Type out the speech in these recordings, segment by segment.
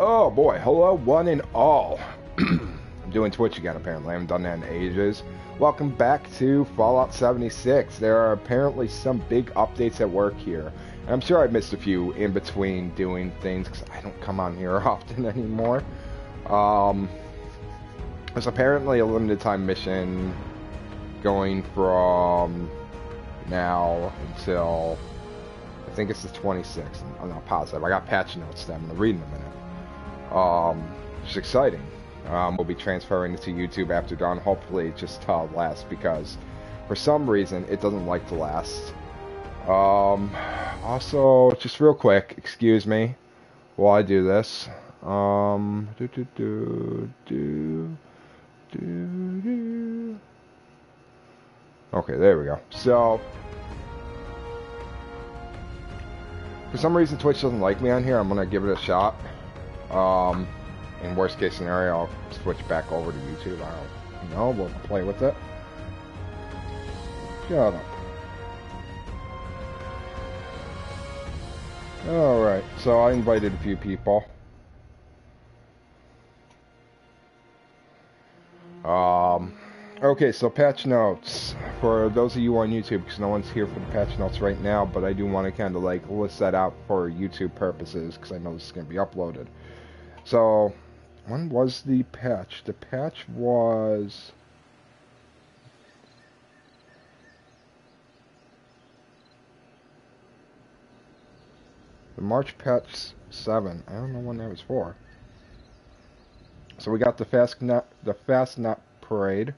Oh boy, hello one and all. I'm doing Twitch again apparently. I haven't done that in ages. Welcome back to Fallout 76. There are apparently some big updates at work here. And I'm sure I missed a few in between doing things because I don't come on here often anymore. Um, there's apparently a limited time mission going from now until I think it's the 26th. I'm not positive. I got patch notes that I'm going to read in a minute. Um, it's exciting. Um, we'll be transferring it to YouTube after dawn. Hopefully, it just uh, lasts because for some reason it doesn't like to last. Um, also, just real quick, excuse me while I do this. Um, do do do do do do. Okay, there we go. So, for some reason Twitch doesn't like me on here. I'm gonna give it a shot. Um, in worst case scenario, I'll switch back over to YouTube. I don't know. We'll play with it. Shut up. Alright, so I invited a few people. Um, okay, so patch notes. For those of you on YouTube, because no one's here for the patch notes right now, but I do want to kind of like list that out for YouTube purposes, because I know this is going to be uploaded. So, when was the patch? The patch was... The March patch 7. I don't know when that was for. So we got the Fast Nut, the Fast Nut Parade.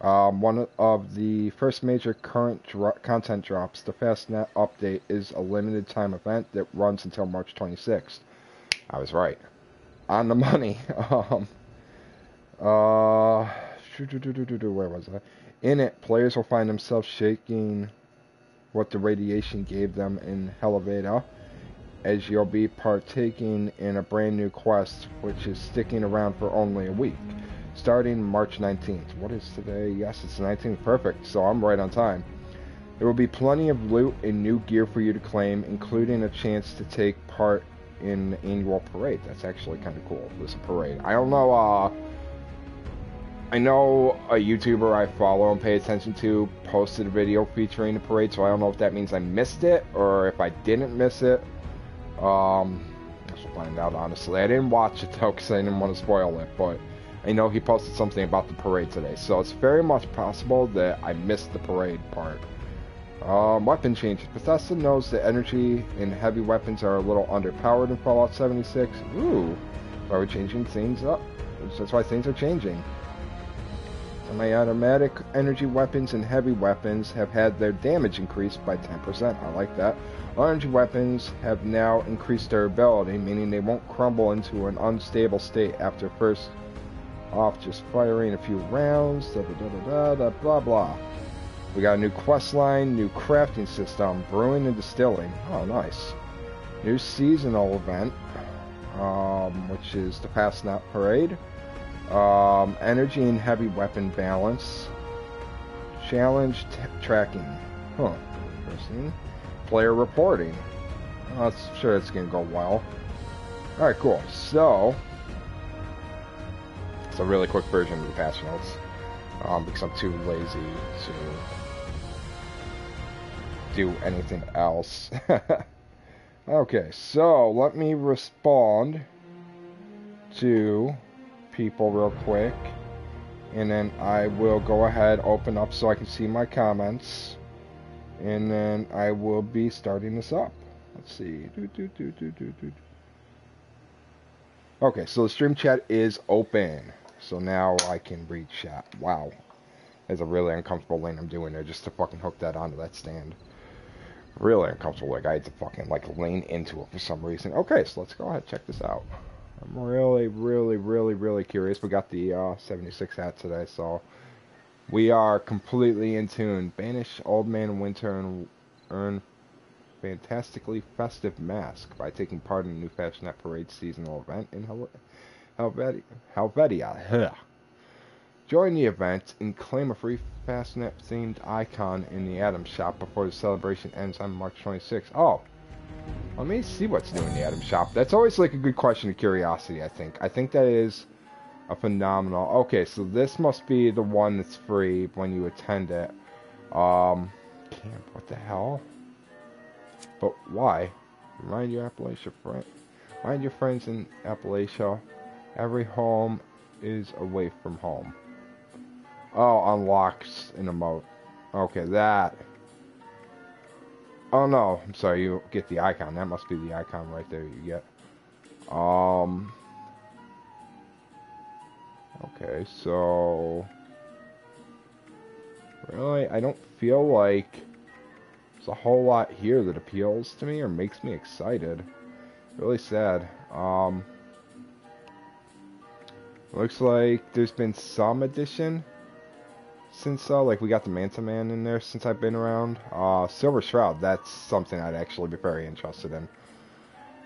Um, one of the first major current dro content drops, the Fasnacht update, is a limited time event that runs until March 26th. I was right. On the money. um, uh, where was I? In it, players will find themselves shaking what the radiation gave them in Helvetia as you'll be partaking in a brand new quest which is sticking around for only a week starting March 19th. What is today? Yes, it's the 19th. Perfect. So I'm right on time. There will be plenty of loot and new gear for you to claim, including a chance to take part in annual parade. That's actually kind of cool. This parade. I don't know. Uh, I know a YouTuber I follow and pay attention to posted a video featuring the parade, so I don't know if that means I missed it or if I didn't miss it. Um, I should find out honestly. I didn't watch it though because I didn't want to spoil it, but I know he posted something about the parade today, so it's very much possible that I missed the parade part. Um, weapon changes. Bethesda knows that energy and heavy weapons are a little underpowered in Fallout 76. Ooh, why we're changing things up. That's why things are changing. Semi-automatic energy weapons and heavy weapons have had their damage increased by 10%. I like that. Energy weapons have now increased their ability, meaning they won't crumble into an unstable state after first off just firing a few rounds, da da da da da, blah blah. We got a new quest line, new crafting system, brewing and distilling. Oh, nice. New seasonal event, um, which is the Fasnacht Parade. Um, energy and heavy weapon balance. Challenge tracking. Huh. Interesting. Player reporting. Oh, I'm sure it's going to go well. Alright, cool. So, it's a really quick version of the patch notes um, because I'm too lazy to do anything else. okay, so let me respond to people real quick and then I will go ahead open up so I can see my comments and then I will be starting this up. Let's see. Do, do, do, okay, so the stream chat is open. So now I can read chat. Wow. That's a really uncomfortable lane I'm doing there just to fucking hook that onto that stand. Really uncomfortable. Like I had to fucking like lean into it for some reason. Okay, so let's go ahead and check this out. I'm really, really, really, really curious. We got the uh, 76 hat today, so we are completely in tune. Banish Old Man Winter and earn fantastically festive mask by taking part in the new Fasnacht Parade seasonal event in Hello Helvetia. Helvetia. Join the event and claim a free Fasnacht themed icon in the Atom shop before the celebration ends on March 26th. Oh, Let me see what's new in the item shop. That's always like a good question of curiosity, I think. I think that is a phenomenal... Okay, so this must be the one that's free when you attend it. Um, camp, what the hell? But why? Remind your Appalachia friend. Remind your friends in Appalachia. Every home is away from home. Oh, unlocks in a mode. Okay, that. Oh no, I'm sorry, you get the icon. That must be the icon right there you get. Um. Okay, so. Really, I don't feel like there's a whole lot here that appeals to me or makes me excited. Really sad. Um. Looks like there's been some addition since uh, like we got the Manta Man in there since I've been around. Uh, Silver Shroud, that's something I'd actually be very interested in.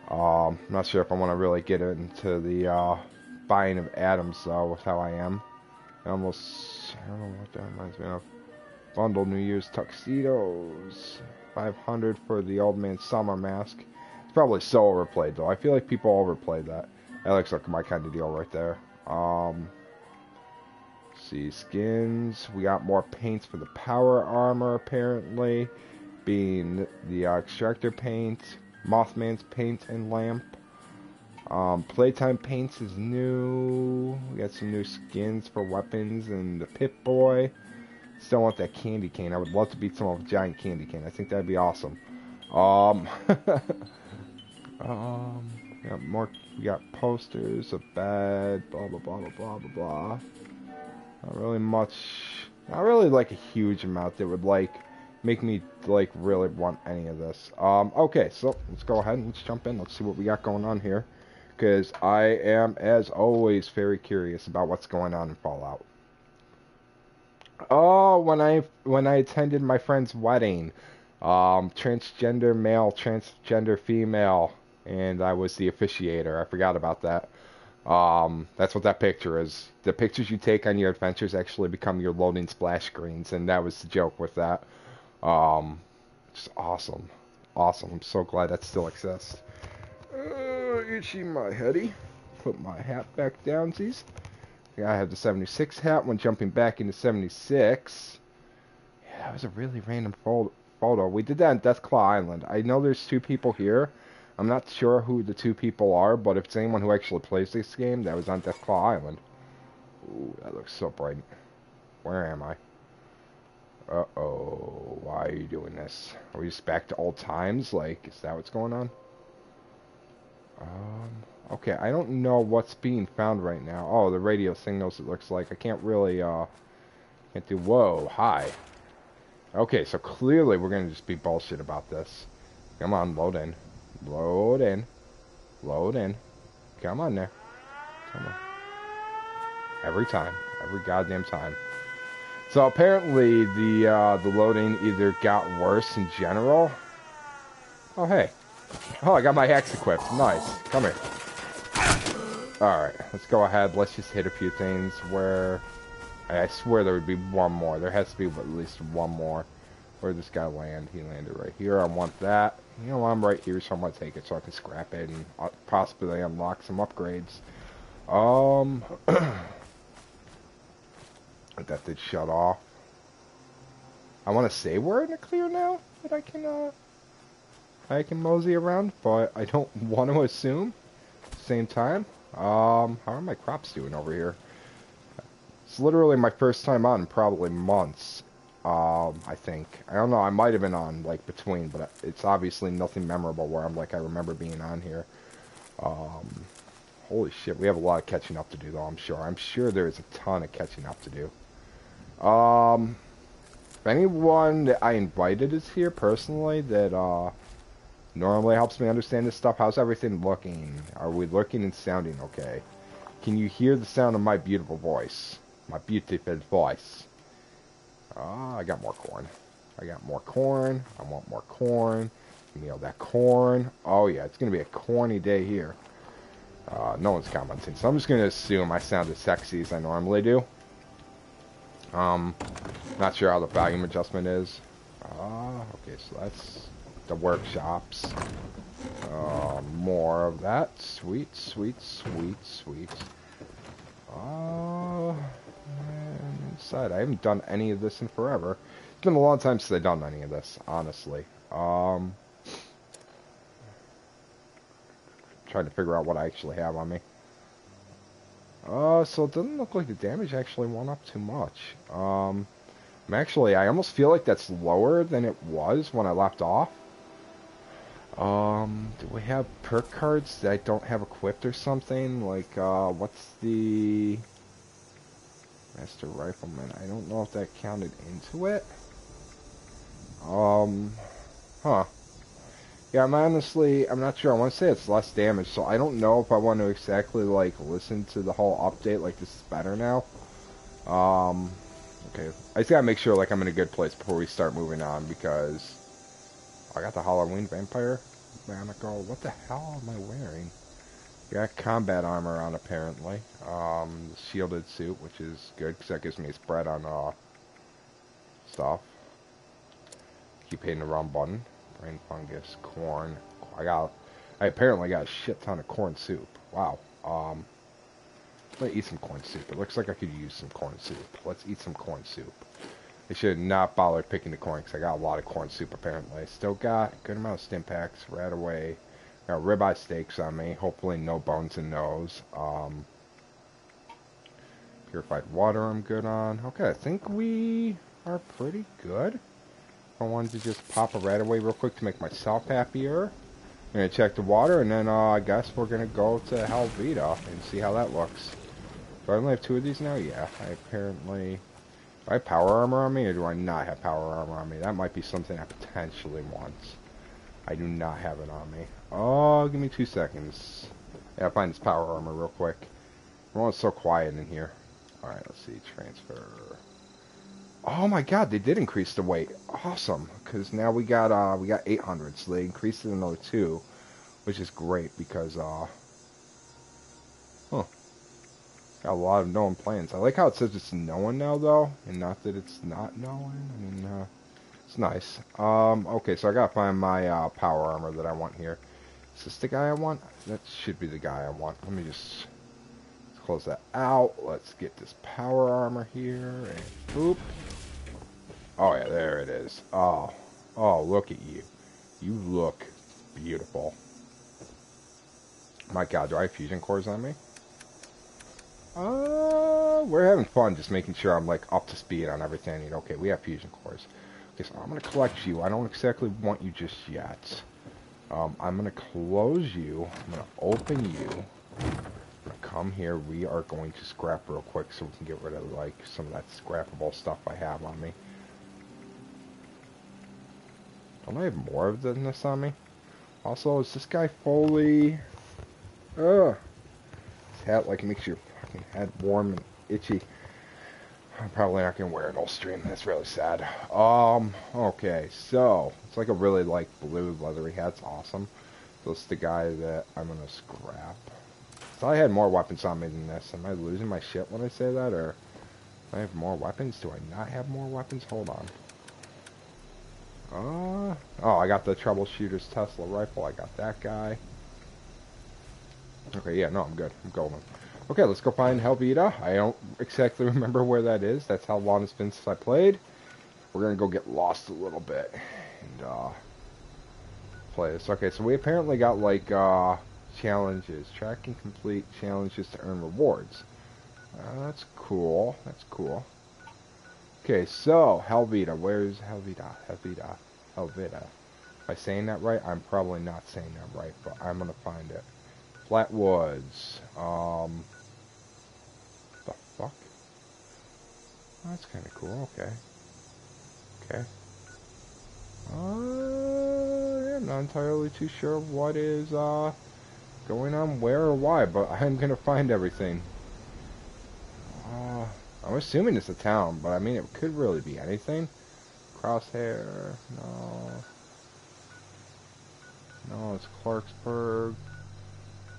Um, I'm not sure if I want to really get into the uh, buying of atoms though with how I am. I almost, I don't know what that reminds me of. Bundle New Year's tuxedos, 500 for the old man summer mask. It's probably so overplayed though. I feel like people overplay that. That looks like my kind of deal right there. Um, see, skins. We got more paints for the power armor, apparently. Being the extractor paint, Mothman's paint, and lamp. Um, Playtime paints is new. We got some new skins for weapons and the Pip-Boy. Still want that candy cane. I would love to beat some of giant candy cane. I think that'd be awesome. Um, um, we got more. We got posters of bad. Blah blah blah blah blah blah blah. Not really much. Not really like a huge amount that would like make me like really want any of this. Um, okay, so let's go ahead and let's jump in. Let's see what we got going on here, because I am, as always, very curious about what's going on in Fallout. Oh, when I when I attended my friend's wedding, um, transgender male, transgender female, and I was the officiator. I forgot about that. Um, that's what that picture is. The pictures you take on your adventures actually become your loading splash screens, and that was the joke with that. Um, just awesome, awesome. I'm so glad that still exists. Uh, itchy my heady. Put my hat back down. Yeah, I have the 76 hat when jumping back into 76. Yeah, that was a really random photo. We did that on Deathclaw Island. I know there's two people here. I'm not sure who the two people are, but if it's anyone who actually plays this game, that was on Deathclaw Island. Ooh, that looks so bright. Where am I? Uh-oh. Why are you doing this? Are we just back to old times? Like, is that what's going on? Um, okay, I don't know what's being found right now. Oh, the radio signals, it looks like. I can't really, uh, can't do, whoa, hi. Okay, so clearly we're going to just be bullshit about this. Come on, load in. Load in. Load in. Come on there. Come on. Every time. Every goddamn time. So apparently the uh, the loading either got worse in general. Oh hey. Oh, I got my axe equipped. Nice. Come here. Alright, let's go ahead. Let's just hit a few things where... I swear there would be one more. There has to be at least one more. Where this guy land? He landed right here. I want that. You know, I'm right here, so I'm going to take it so I can scrap it and uh, possibly unlock some upgrades. Um, that did shut off. I want to say we're in the clear now that I can, uh, I can mosey around, but I don't want to assume. Same time, um, how are my crops doing over here? It's literally my first time on probably months, um, I think. I don't know, I might have been on, like, between, but it's obviously nothing memorable where I'm like, I remember being on here. Um, holy shit, we have a lot of catching up to do, though, I'm sure. I'm sure there's a ton of catching up to do. Um, if anyone that I invited is here, personally, that, uh, normally helps me understand this stuff, how's everything looking? Are we looking and sounding okay? Can you hear the sound of my beautiful voice? My beautiful voice. Ah, I got more corn. I got more corn. I want more corn. Give me all that corn. Oh, yeah, it's going to be a corny day here. Uh, no one's commenting, so I'm just going to assume I sound as sexy as I normally do. Um, not sure how the volume adjustment is. Ah, uh, okay, so that's the workshops. Uh, more of that. Sweet, sweet, sweet, sweet. Uh, inside. I haven't done any of this in forever. It's been a long time since I've done any of this, honestly. Um, trying to figure out what I actually have on me. Uh, so it doesn't look like the damage actually went up too much. Um, actually, I almost feel like that's lower than it was when I left off. Um, do we have perk cards that I don't have equipped or something? Like, uh, what's the... Master Rifleman. I don't know if that counted into it. Um, huh. Yeah, I'm honestly, I'm not sure. I want to say it's less damage, so I don't know if I want to exactly, like, listen to the whole update, like, this is better now. Um, okay. I just gotta make sure, like, I'm in a good place before we start moving on, because I got the Halloween Vampire Manacle. What the hell am I wearing? Got combat armor on, apparently. Um, shielded suit, which is good, because that gives me spread on, uh, stuff. Keep hitting the wrong button. Brain fungus, corn. I got, I apparently got a shit ton of corn soup. Wow. Um, let's eat some corn soup. It looks like I could use some corn soup. Let's eat some corn soup. I should not bother picking the corn because I got a lot of corn soup apparently. Still got a good amount of stim packs right away. Got ribeye steaks on me. Hopefully no bones in those. Um, purified water I'm good on. Okay, I think we are pretty good. I wanted to just pop a RadAway real quick to make myself happier. I'm to check the water, and then uh, I guess we're going to go to Helvetia and see how that looks. Do I only have two of these now? Yeah, I apparently... Do I have power armor on me, or do I not have power armor on me? That might be something I potentially want. I do not have it on me. Oh, give me two seconds. Yeah, I'll find this power armor real quick. Everyone's so quiet in here. Alright, let's see. Transfer. Oh my god, they did increase the weight. Awesome. Because now we got uh we got 800, so they increased it another two, which is great because uh huh. Got a lot of known plans. I like how it says it's known now though, and not that it's not known. I mean, uh, it's nice. Um, okay, so I gotta find my uh, power armor that I want here. Is this the guy I want? That should be the guy I want. Let me just close that out. Let's get this power armor here, and boop. Oh yeah, there it is. Oh, oh, look at you. You look beautiful. My god, do I have fusion cores on me? Uh, we're having fun just making sure I'm like up to speed on everything. Okay, we have fusion cores. Okay, so I'm going to collect you. I don't exactly want you just yet. Um, I'm going to close you. I'm going to open you. Come here. We are going to scrap real quick so we can get rid of like some of that scrappable stuff I have on me. Don't I have more of this on me? Also, is this guy fully... Ugh. His hat, like, makes your fucking head warm and itchy. I'm probably not to wear it all stream. That's really sad. Um, okay, so, it's like a really, like, blue leathery hat. It's awesome. So it's the guy that I'm to scrap. So I had more weapons on me than this. Am I losing my shit when I say that, or... I have more weapons? Do I not have more weapons? Hold on. Uh, oh, I got the Troubleshooter's Tesla rifle. I got that guy. Okay, yeah, no, I'm good. I'm golden. Okay, let's go find Helvetia. I don't exactly remember where that is. That's how long it's been since I played. We're gonna go get lost a little bit and uh, play this. Okay, so we apparently got like uh, challenges, track and complete challenges to earn rewards. Uh, that's cool. That's cool. Okay, so Helvetia. Where's Helvetia? Helvetia. Helvetia. Am I saying that right? I'm probably not saying that right, but I'm gonna find it. Flatwoods. Um. The fuck? Oh, that's kind of cool. Okay. Okay. Uh, yeah, I'm not entirely too sure what is uh going on where or why, but I'm gonna find everything. Uh. I'm assuming it's a town, but I mean, it could really be anything. Crosshair, no. No, it's Clarksburg.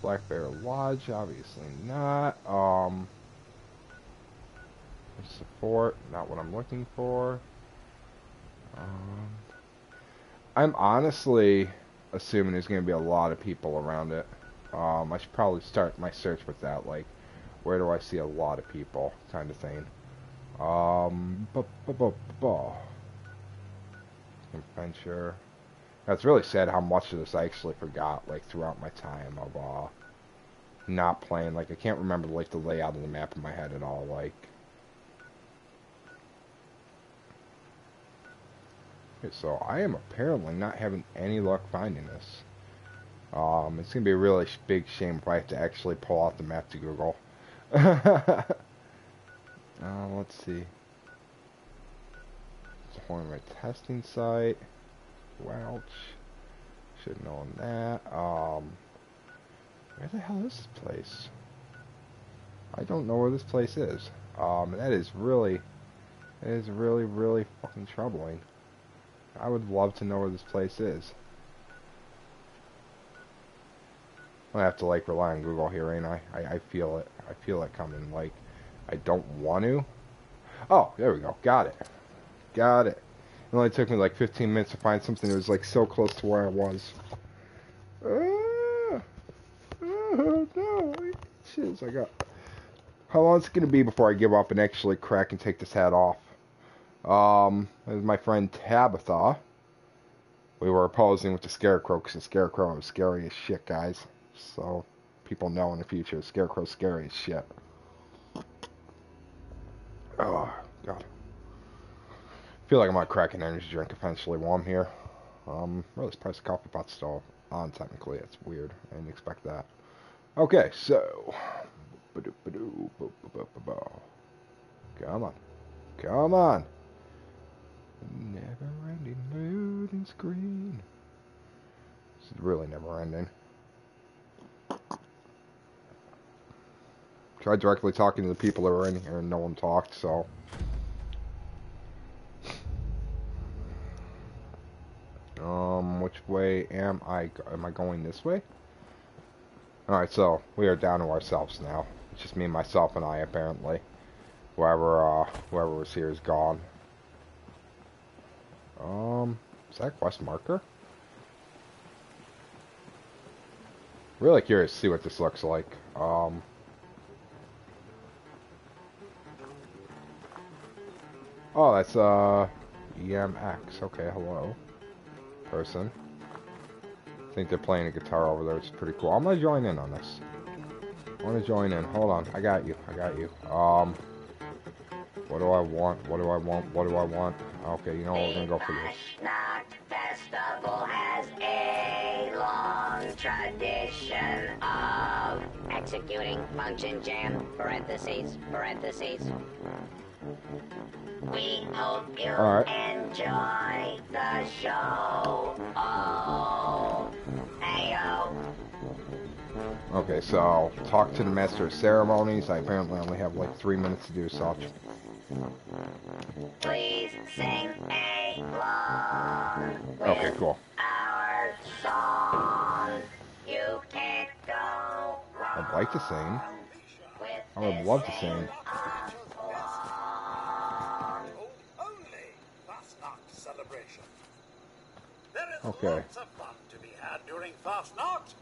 Black Bear Lodge, obviously not. Um, support, not what I'm looking for. Um, I'm honestly assuming there's going to be a lot of people around it. Um, I should probably start my search with that, like, where do I see a lot of people, kind of thing. Um, bu bu bu bu Adventure. That's really sad how much of this I actually forgot, like, throughout my time of, uh, not playing. Like, I can't remember, like, the layout of the map in my head at all, like... So I am apparently not having any luck finding this. Um, it's going to be a really big shame if I have to actually pull out the map to Google. uh, let's see. Hornet testing site. Welch. Should have known that. Um, where the hell is this place? I don't know where this place is. Um, that is really, that is really, really fucking troubling. I would love to know where this place is. I have to like rely on Google here, ain't I? I, I feel it. I feel it coming. Like, I don't want to. Oh, there we go. Got it. Got it. It only took me like 15 minutes to find something that was like so close to where I was. Uh, uh, no, shiz, I got. How long is it gonna be before I give up and actually crack and take this hat off? Um, as my friend Tabitha. We were opposing with the Scarecrow because the Scarecrow was scary as shit, guys. So people know in the future, Scarecrow's scary as shit. Oh, God. I feel like I'm gonna crack an energy drink eventually while I'm here. Um, really surprised the coffee pot's still on technically. It's weird. I didn't expect that. Okay, so. Come on. Come on. Never ending loading screen. This is really never ending. Tried directly talking to the people that were in here and no one talked, so. Um, which way am I? Am I going this way? Alright, so we are down to ourselves now. It's just me, myself, and I, apparently. Whoever, uh, whoever was here is gone. Um, is that quest marker? Really curious to see what this looks like. Um, oh, that's, uh, EMX. Okay, hello. Person. I think they're playing a guitar over there, It's pretty cool. I'm gonna join in on this. I wanna join in. Hold on. I got you. I got you. Um, what do I want? What do I want? What do I want? Okay, you know what? We're gonna go for this. Knot Festival has a long tradition of executing function jam, parentheses, parentheses. We hope you All right. enjoy the show. Oh, heyo. Okay, so I'll talk to the master of ceremonies. I apparently only have like three minutes to do so. Please sing along with Okay, cool. our song. You can't go wrong I'd like to sing. I would love to sing. song. only Fasnacht celebration. There is Okay. lots of fun to be had during Fasnacht.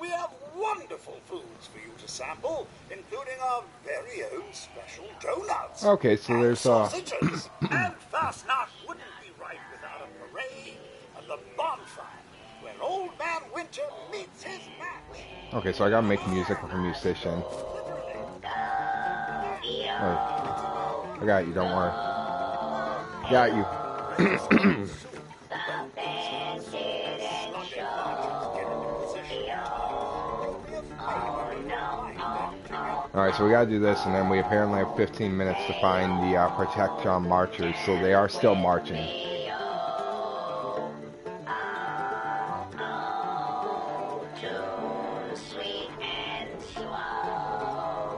We have wonderful foods for you to sample, including our very own special donuts. Okay, so and there's, uh, sausages. and Fasnacht wouldn't be right without a parade and the bonfire, where Old Man Winter meets his match. Okay, so I gotta make music with a musician. Oh, I got you, don't worry. Got you. Alright, so we gotta do this, and then we apparently have 15 minutes to find the uh, Protectron Marchers, so they are still marching.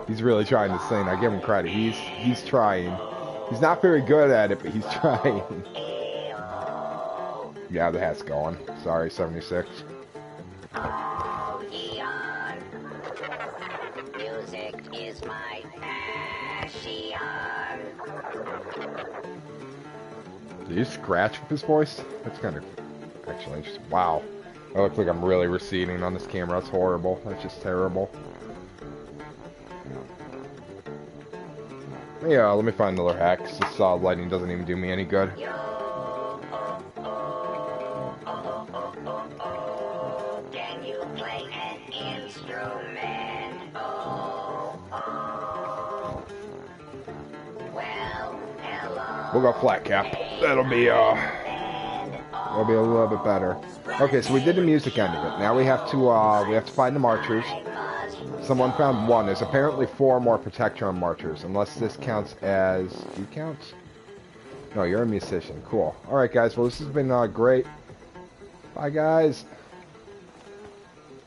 He's really trying to sing. I give him credit. He's he's trying. He's not very good at it, but he's trying. Yeah, the hat's going. Sorry, 76. Did he scratch with his voice? That's kind of Actually, just, wow. I look like I'm really receding on this camera. That's horrible. That's just terrible. Yeah, let me find another hack. This uh, lighting doesn't even do me any good. Oh, oh. Can you play an instrument? Well, hello. We'll go flat cap. That'll be uh, that'll be a little bit better. Okay, so we did the music end of it. Now we have to uh, we have to find the marchers. Someone found one. There's apparently four more Protectron marchers, unless this counts as you count. No, you're a musician. Cool. All right, guys. Well, this has been uh, great. Bye, guys.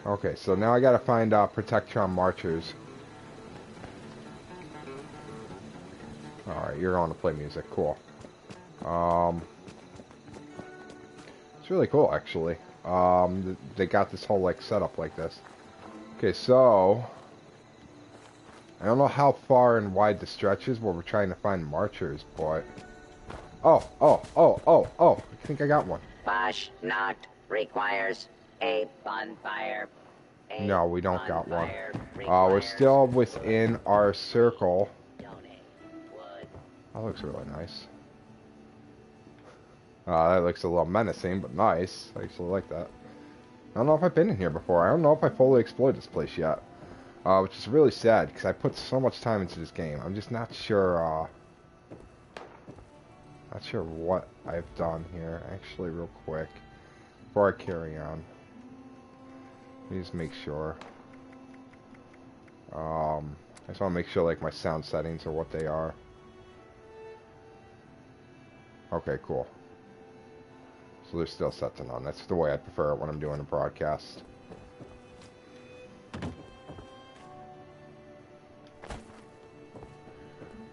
Okay, so now I gotta find uh, Protectron marchers. All right, you're on to play music. Cool. Um, it's really cool, actually. Um, th- they got this whole like setup like this. Okay, so I don't know how far and wide the stretch is where we're trying to find marchers, but oh, oh, oh, oh, oh! I think I got one. Bosch not requires a bonfire. A No, we don't got one. Uh, we're still within our circle. That looks really nice. Uh, that looks a little menacing, but nice. I actually like that. I don't know if I've been in here before. I don't know if I fully explored this place yet. Uh, which is really sad, because I put so much time into this game. I'm just not sure, uh... Not sure what I've done here, actually, real quick. Before I carry on. Let me just make sure. Um, I just want to make sure, like, my sound settings are what they are. Okay, cool. So they're still set to none. That's the way I prefer it when I'm doing a broadcast.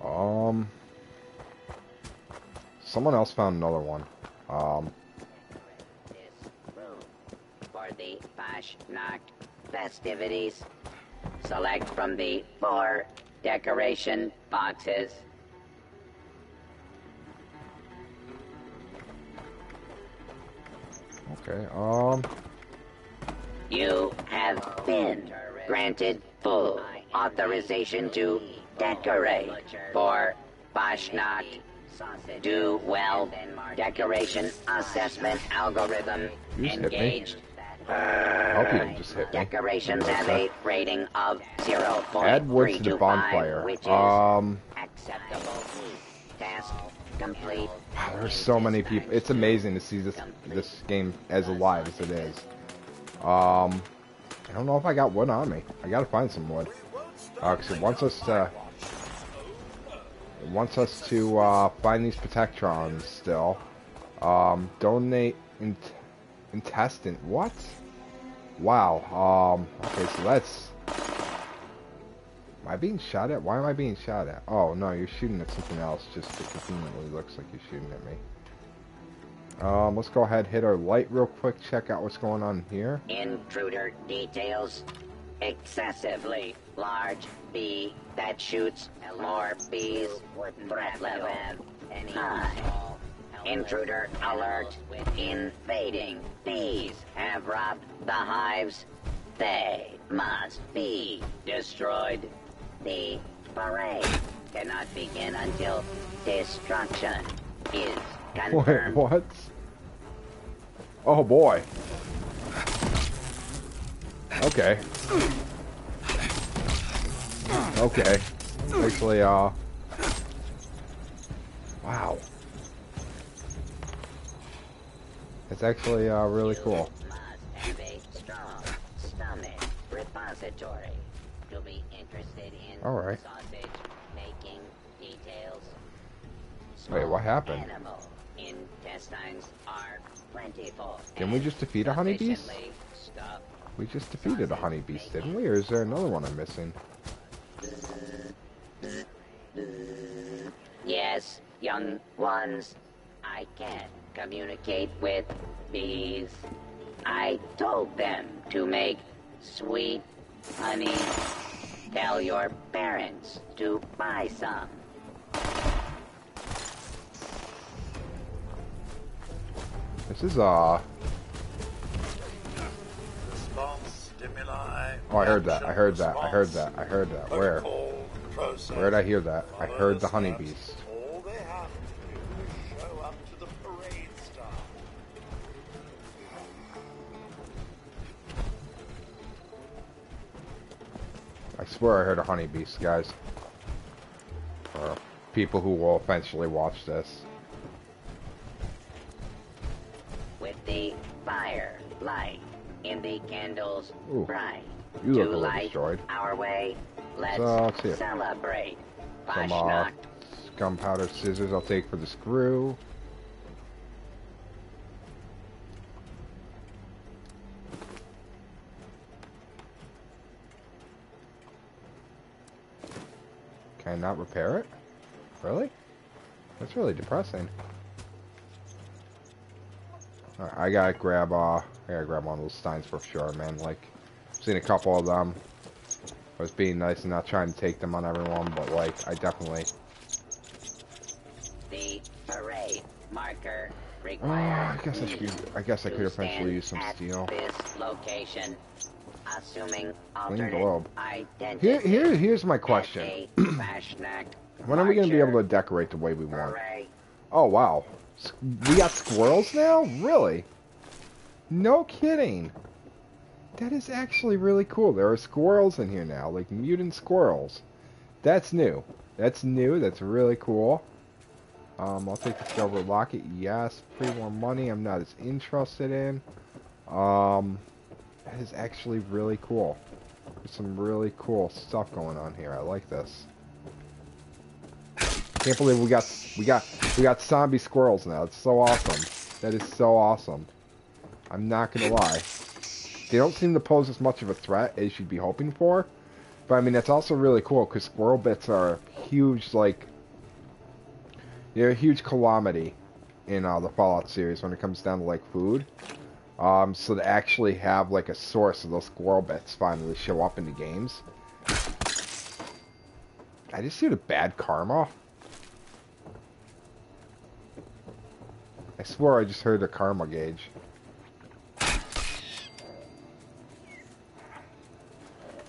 Um, someone else found another one. Um, for the Fasnacht festivities. Select from the four decoration boxes. Okay. Um, You have been granted full authorization to decorate for Fasnacht. Do well. Decoration assessment algorithm engaged. I hope just hit me. Decorations have a rating of 0.325, Add wood to the bonfire. which is Um, acceptable. Task there's so many people. It's amazing to see this this game as alive as it is. Um, I don't know if I got wood on me. I gotta find some wood. Uh, 'cause it wants us to it wants us to uh, find these protectrons still. Um, donate in intestine. What? Wow. Um. Okay, so that's. I being shot at? Why am I being shot at? Oh no, you're shooting at something else. Just it conveniently looks like you're shooting at me. Um, let's go ahead, hit our light real quick. Check out what's going on here. Intruder details. Excessively large bee that shoots more bees. Threat level high. Intruder alert. Invading bees have robbed the hives. They must be destroyed. The parade cannot begin until destruction is Wait, confirmed. what? Oh boy. Okay. Okay. Actually, uh. Wow. It's actually uh, really cool. All right. Wait, what happened? Didn't we just defeat a efficiently. We just defeated a honeybeast, didn't we? Or is there another one I'm missing? Yes, young ones, I can't communicate with bees. I told them to make sweet honey tell your parents to buy some. This is, uh... Oh, I heard that, I heard that, I heard that, I heard that. Where? Where did I hear that? I heard the honeybees. I swear I heard a honey beast, guys. For people who will eventually watch this. With the fire light in the candles Ooh, bright. you look a to little light destroyed. our way, let's So, let's see. celebrate. Some uh, gunpowder scissors I'll take for the screw. Not repair it? Really? That's really depressing. Alright, I gotta grab, uh, I gotta grab one of those steins for sure, man. Like, I've seen a couple of them. I was being nice and not trying to take them on everyone, but like, I definitely The parade marker Oh, requires I guess I should. I guess I could eventually use some steel. This location, assuming alternate globe. identity. Here, here, here's my question. When are we gonna be able to decorate the way we want? Oh wow, we got squirrels now? Really? No kidding. That is actually really cool. There are squirrels in here now, like mutant squirrels. That's new. That's new. That's really cool. Um, I'll take the silver locket. Yes, free more money. I'm not as interested in. Um, is actually really cool. There's some really cool stuff going on here. I like this. Can't believe we got we got we got zombie squirrels now. It's so awesome. That is so awesome. I'm not gonna lie. They don't seem to pose as much of a threat as you'd be hoping for. But I mean that's also really cool because squirrel bits are huge like they're a huge calamity in uh, the Fallout series when it comes down to like food. Um, so to actually have like a source of those squirrel bits finally show up in the games. I just see the bad karma. I swore I just heard the karma gauge.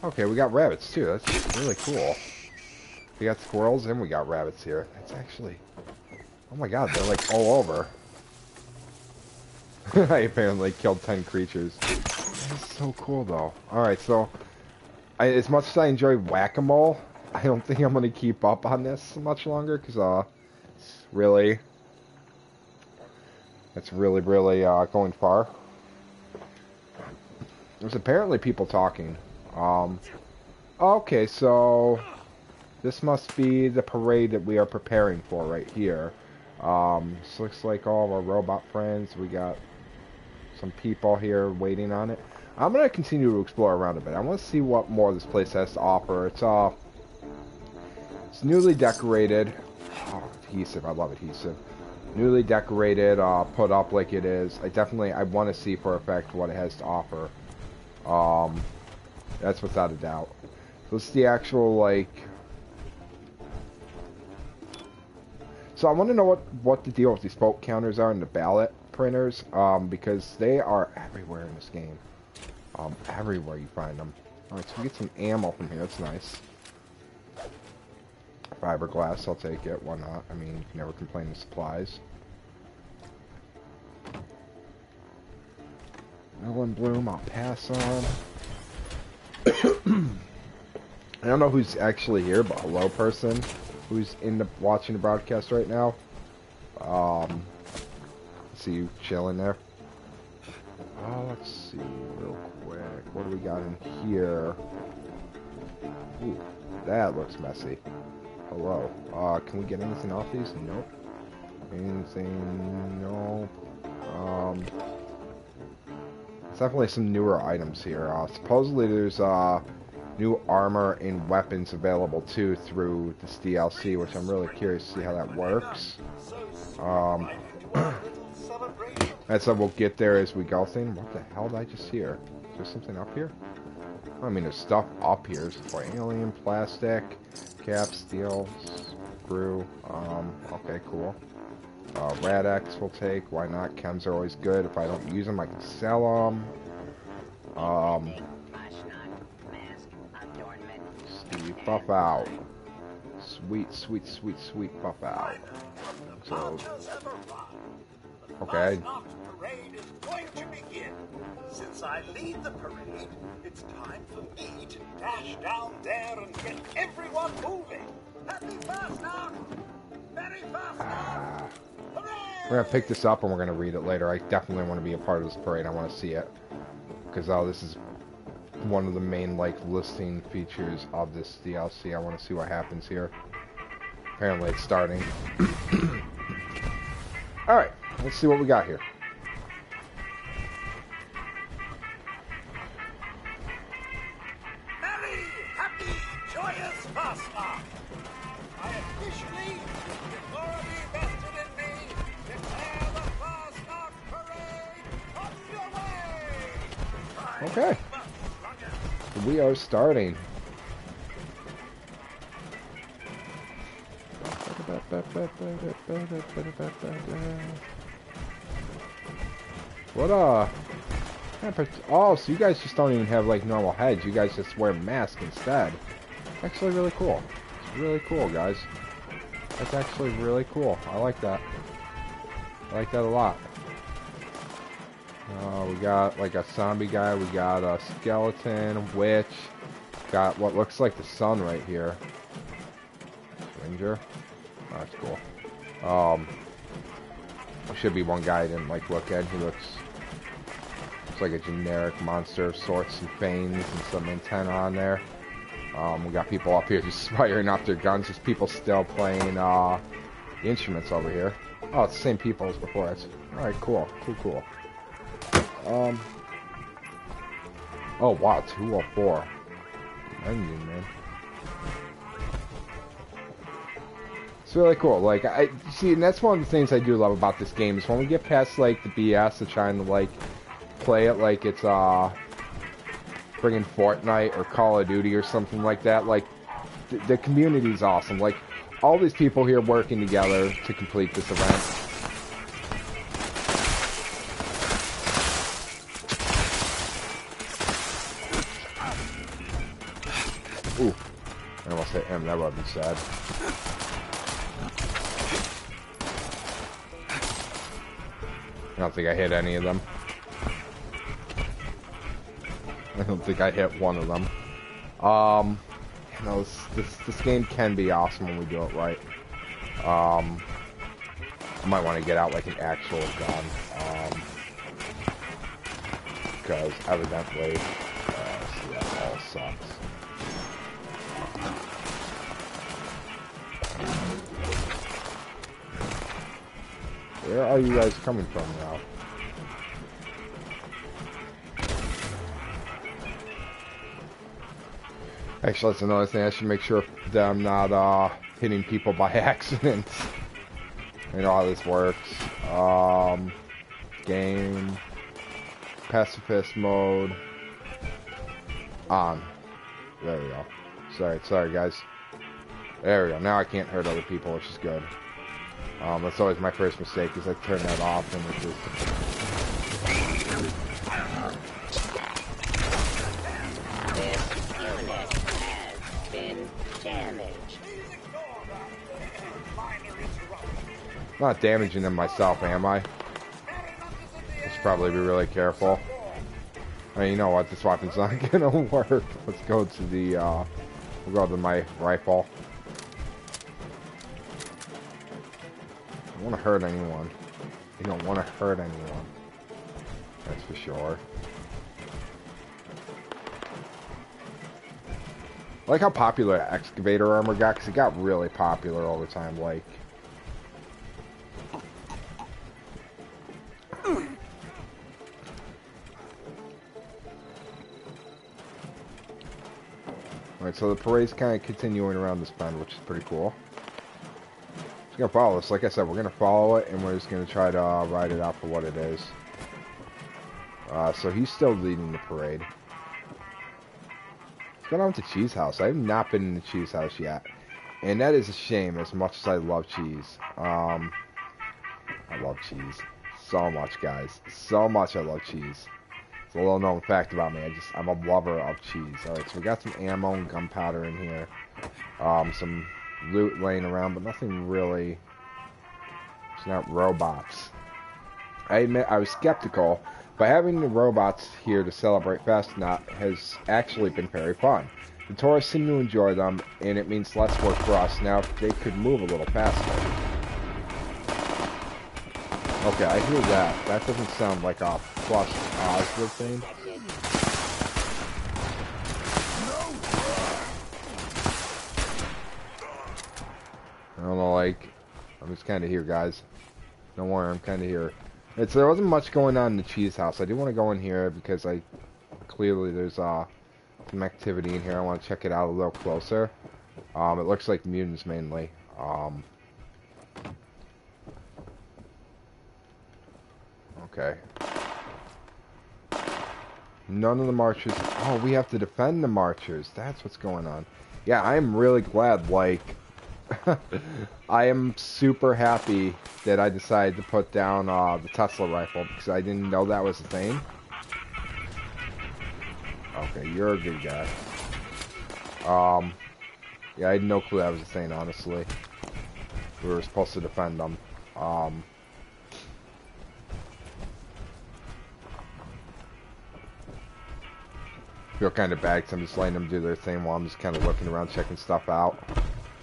Okay, we got rabbits too. That's really cool. We got squirrels and we got rabbits here. That's actually... Oh my god, they're like all over. I apparently killed 10 creatures. That is so cool though. Alright, so... I, as much as I enjoy Whack-A-Mole, I don't think I'm going to keep up on this much longer, because, uh... It's really... It's really, really, uh, going far. There's apparently people talking. Um... Okay, so... This must be the parade that we are preparing for right here. Um, this looks like all of our robot friends. We got some people here waiting on it. I'm gonna continue to explore around a bit. I want to see what more this place has to offer. It's uh, it's newly decorated. Oh, adhesive. I love adhesive. Newly decorated, uh, put up like it is. I definitely, I want to see for a fact what it has to offer. Um, that's without a doubt. So it's the actual like So I want to know what what the deal with these spoke counters are in the ballot printers, um, because they are everywhere in this game. Um, everywhere you find them. All right, so we get some ammo from here. That's nice. Fiberglass, I'll take it. Why not? I mean, you can never complain with supplies. Melon Bloom, I'll pass on. I don't know who's actually here, but hello, person who's in the watching the broadcast right now. Um, see you chilling there. Oh, let's see real quick. What do we got in here? Ooh, that looks messy. Hello. Uh, can we get anything off these? Nope. Anything? Nope. Um, there's definitely some newer items here. Uh, supposedly there's, uh, new armor and weapons available too through this DLC, which I'm really curious to see how that works. Um, that's how we'll get there as we go thing. What the hell did I just hear? Is there something up here? I mean, there's stuff up here. It's like alien, plastic, cap, steel, screw. Um, okay, cool. Uh, Rad-X will take. Why not? Chems are always good. If I don't use them, I can sell them. Um, happy. Buff out. Sweet, sweet, sweet, sweet buff out. So- Okay. Parade is going to begin. Since I lead the parade, it's time for me to dash down there and get everyone moving. Happy! Merry! Hooray! We're gonna pick this up and we're gonna read it later. I definitely want to be a part of this parade. I want to see it because oh, uh, this is one of the main like listing features of this DLC. I want to see what happens here. Apparently, it's starting. All right, let's see what we got here. Merry, happy, joyous Fasnacht! I officially, with authority vested in me, declare the Fasnacht parade underway! Okay. We are starting. What uh? Oh, so you guys just don't even have like normal heads. You guys just wear masks instead. Actually, really cool. It's really cool, guys. That's actually really cool. I like that. I like that a lot. Uh, we got like a zombie guy, we got a skeleton, witch, got what looks like the sun right here. Ranger. Oh, that's cool. Um, should be one guy I didn't like look at. He looks, looks like a generic monster of sorts, some fangs and some antenna on there. Um, we got people up here just firing off their guns. There's people still playing uh, instruments over here. Oh, it's the same people as before. That's all right. Cool, cool, cool. Um. Oh wow, two or four. Engine, man. It's really cool. Like I see, and that's one of the things I do love about this game is when we get past like the BS of trying to like play it like it's uh bringing Fortnite or Call of Duty or something like that. Like the, the community's awesome. Like all these people here working together to complete this event. Ooh, I almost hit him. That would be sad. I don't think I hit any of them. I don't think I hit one of them. Um, you know, this, this, this game can be awesome when we do it right. Um, I might want to get out like an actual gun. Um, because evidently, uh, see, that all sucks. Where are you guys coming from now? Actually, that's another thing. I should make sure that I'm not uh, hitting people by accident. you know how this works. Um, game, pacifist mode, on. There we go. Sorry, sorry guys. There we go. Now I can't hurt other people, which is good. Um, that's always my first mistake is I turn that off and it just not damaging them myself, am I? I should probably be really careful. I mean, you know what? This weapon's not gonna work. Let's go to the, uh, we'll go to my rifle. Don't want to hurt anyone. You don't want to hurt anyone. That's for sure. I like how popular excavator armor got, because it got really popular all the time. Like, Alright, so the parade's kind of continuing around this bend, which is pretty cool. Gonna follow this. Like I said, we're gonna follow it, and we're just gonna try to uh, ride it out for what it is. Uh, so he's still leading the parade. With the cheese house? I have not been in the cheese house yet. And that is a shame, as much as I love cheese. Um, I love cheese. So much, guys. So much I love cheese. It's a little known fact about me. I just I'm a lover of cheese. All right, so we got some ammo and gunpowder in here. Um, some loot laying around, but nothing really. It's not robots. I admit I was skeptical, but having the robots here to celebrate Fasnacht has actually been very fun. The tourists seem to enjoy them, and it means less work for us. Now, if they could move a little faster. Okay, I hear that. That doesn't sound like a plus positive thing. Like, I'm just kind of here, guys. Don't worry, I'm kind of here. It's there wasn't much going on in the cheese house. I do want to go in here because I clearly there's uh some activity in here. I want to check it out a little closer. Um, it looks like mutants mainly. Um, okay. None of the marchers. Oh, we have to defend the marchers. That's what's going on. Yeah, I am really glad. Like, I am super happy that I decided to put down uh, the Tesla rifle because I didn't know that was a thing. Okay, you're a good guy. Um, yeah, I had no clue that was a thing, honestly. We were supposed to defend them. Um, feel kind of bad because I'm just letting them do their thing while I'm just kind of looking around, checking stuff out.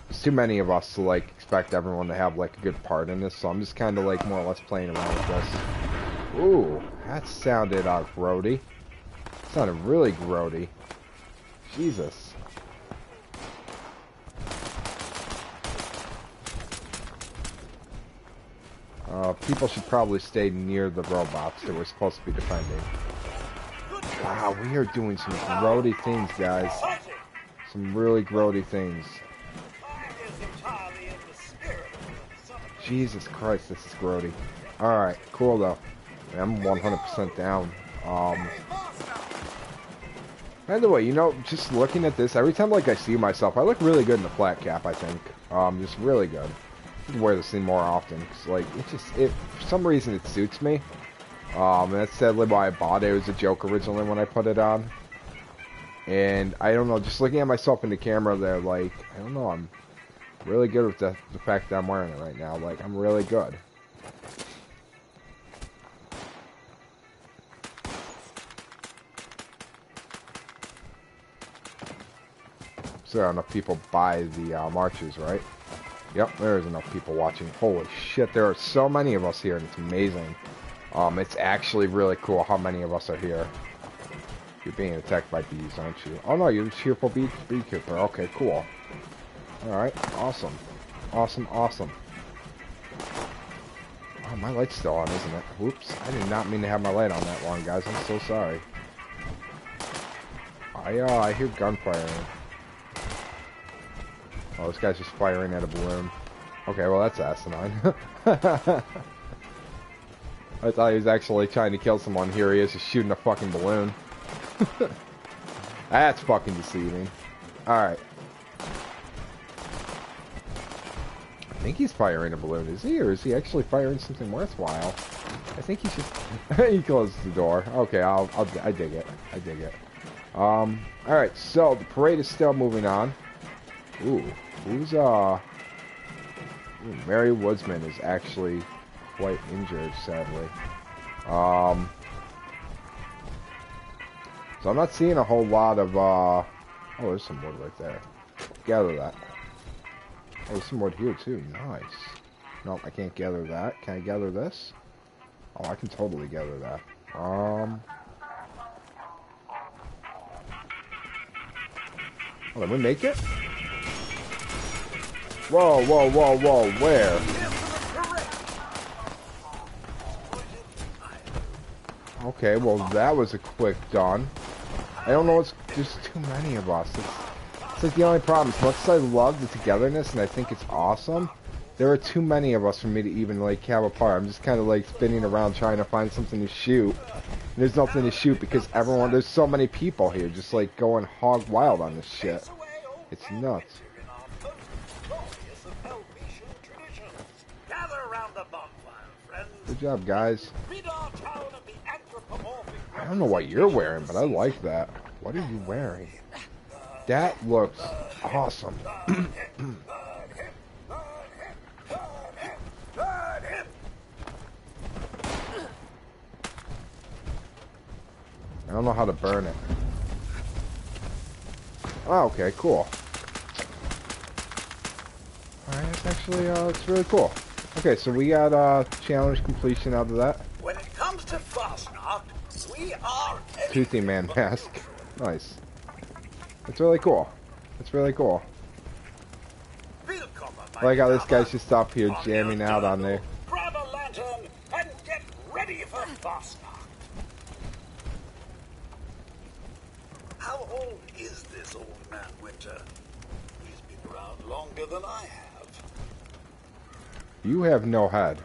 There's too many of us to, like, expect everyone to have, like, a good part in this, so I'm just kind of, like, more or less playing around with this. Ooh, that sounded, uh, grody. Sounded really grody. Jesus. Uh, people should probably stay near the robots that we're supposed to be defending. Wow, we are doing some grody things, guys. Some really grody things. Jesus Christ, this is grody. Alright, cool though. I'm 100% down. Um, by the way, you know, just looking at this, every time like I see myself, I look really good in the flat cap, I think. Um, just really good. I wear this thing more often, cause like, it just, it, for some reason it suits me. Um, that's sadly why I bought it. It was a joke originally when I put it on. And I don't know, just looking at myself in the camera there, like, I don't know, I'm really good with the, the fact that I'm wearing it right now. Like, I'm really good. So enough people buy the uh, marches, right? Yep, there is enough people watching. Holy shit, there are so many of us here, and it's amazing. Um, it's actually really cool how many of us are here. You're being attacked by bees, aren't you? Oh no, you're a cheerful bee beekeeper. Okay, cool. Alright, awesome. Awesome, awesome. Oh, my light's still on, isn't it? Whoops, I did not mean to have my light on that long, guys. I'm so sorry. I, uh, I hear gunfire. Oh, this guy's just firing at a balloon. Okay, well that's asinine. I thought he was actually trying to kill someone. Here he is, just shooting a fucking balloon. that's fucking deceiving. Alright. Think he's firing a balloon, is he? Or is he actually firing something worthwhile? I think he's just... he closed the door. Okay, I'll, I'll... I dig it. I dig it. Um, alright, so the parade is still moving on. Ooh, who's, uh... Ooh, Mary Woodsman is actually quite injured, sadly. Um... So I'm not seeing a whole lot of, uh... Oh, there's some wood right there. Gather that. There's some wood here, too. Nice. Nope, I can't gather that. Can I gather this? Oh, I can totally gather that. Um... Oh, did we make it? Whoa, whoa, whoa, whoa, where? Okay, well that was a quick done. I don't know, it's just too many of us. It's, it's like the only problem. As much as I love the togetherness and I think it's awesome, there are too many of us for me to even like have a part. I'm just kind of like spinning around trying to find something to shoot. And there's nothing to shoot because everyone, there's so many people here just like going hog wild on this shit. It's nuts. Good job, guys. I don't know what you're wearing, but I like that. What are you wearing? That looks awesome. I don't know how to burn it. Oh, okay, cool. Alright, it's actually, uh, it's really cool. Okay, so we got, uh, challenge completion out of that. When it comes to Fasnacht, we are Toothy Man mask. Nice. It's really cool. It's really cool. I like how this guy's just up here jamming out on there. Grab a lantern and get ready for Fasnacht. How old is this old man Winter? He's been around longer than I have. You have no head.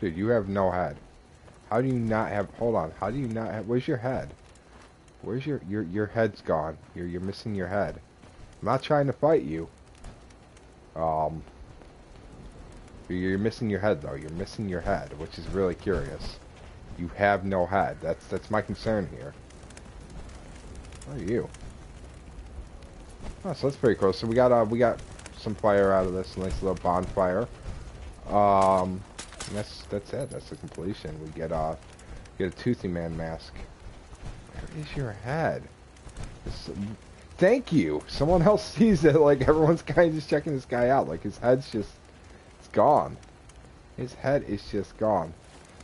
Dude, you have no head. How do you not have hold on, how do you not have where's your head? Where's your your your head's gone. You're you're missing your head. I'm not trying to fight you. Um you're missing your head though. You're missing your head, which is really curious. You have no head. That's that's my concern here. What are you? Oh, so that's pretty cool. So we got uh we got some fire out of this nice little bonfire. Um that's that's it. That's the completion. We get uh get a toothy man mask. Where is your head? This- thank you. Someone else sees it. Like everyone's kind of just checking this guy out. Like his head's just it's gone. His head is just gone.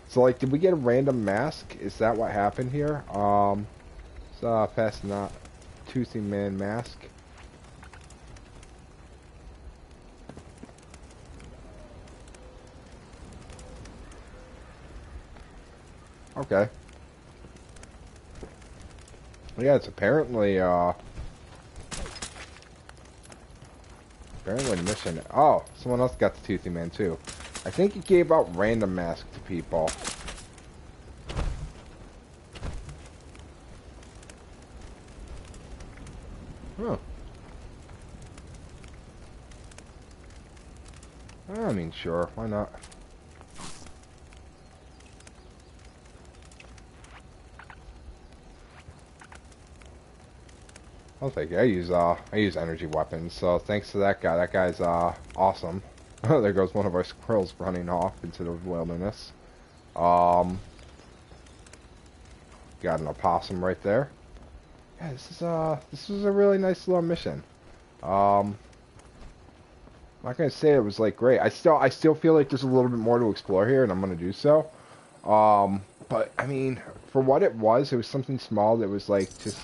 So like, did we get a random mask? Is that what happened here? Um, it's uh, Fasnacht toothy man mask. Okay. Yeah, it's apparently, uh... Apparently the mission... Oh, someone else got the Toothy Man, too. I think he gave out random masks to people. Huh. I mean, sure, why not? I'll take it. I use uh I use energy weapons, so thanks to that guy. That guy's uh awesome. there goes one of our squirrels running off into the wilderness. Um got an opossum right there. Yeah, this is uh this is a really nice little mission. Um I'm not gonna say it was like great. I still I still feel like there's a little bit more to explore here and I'm gonna do so. Um but I mean for what it was, it was something small that was like just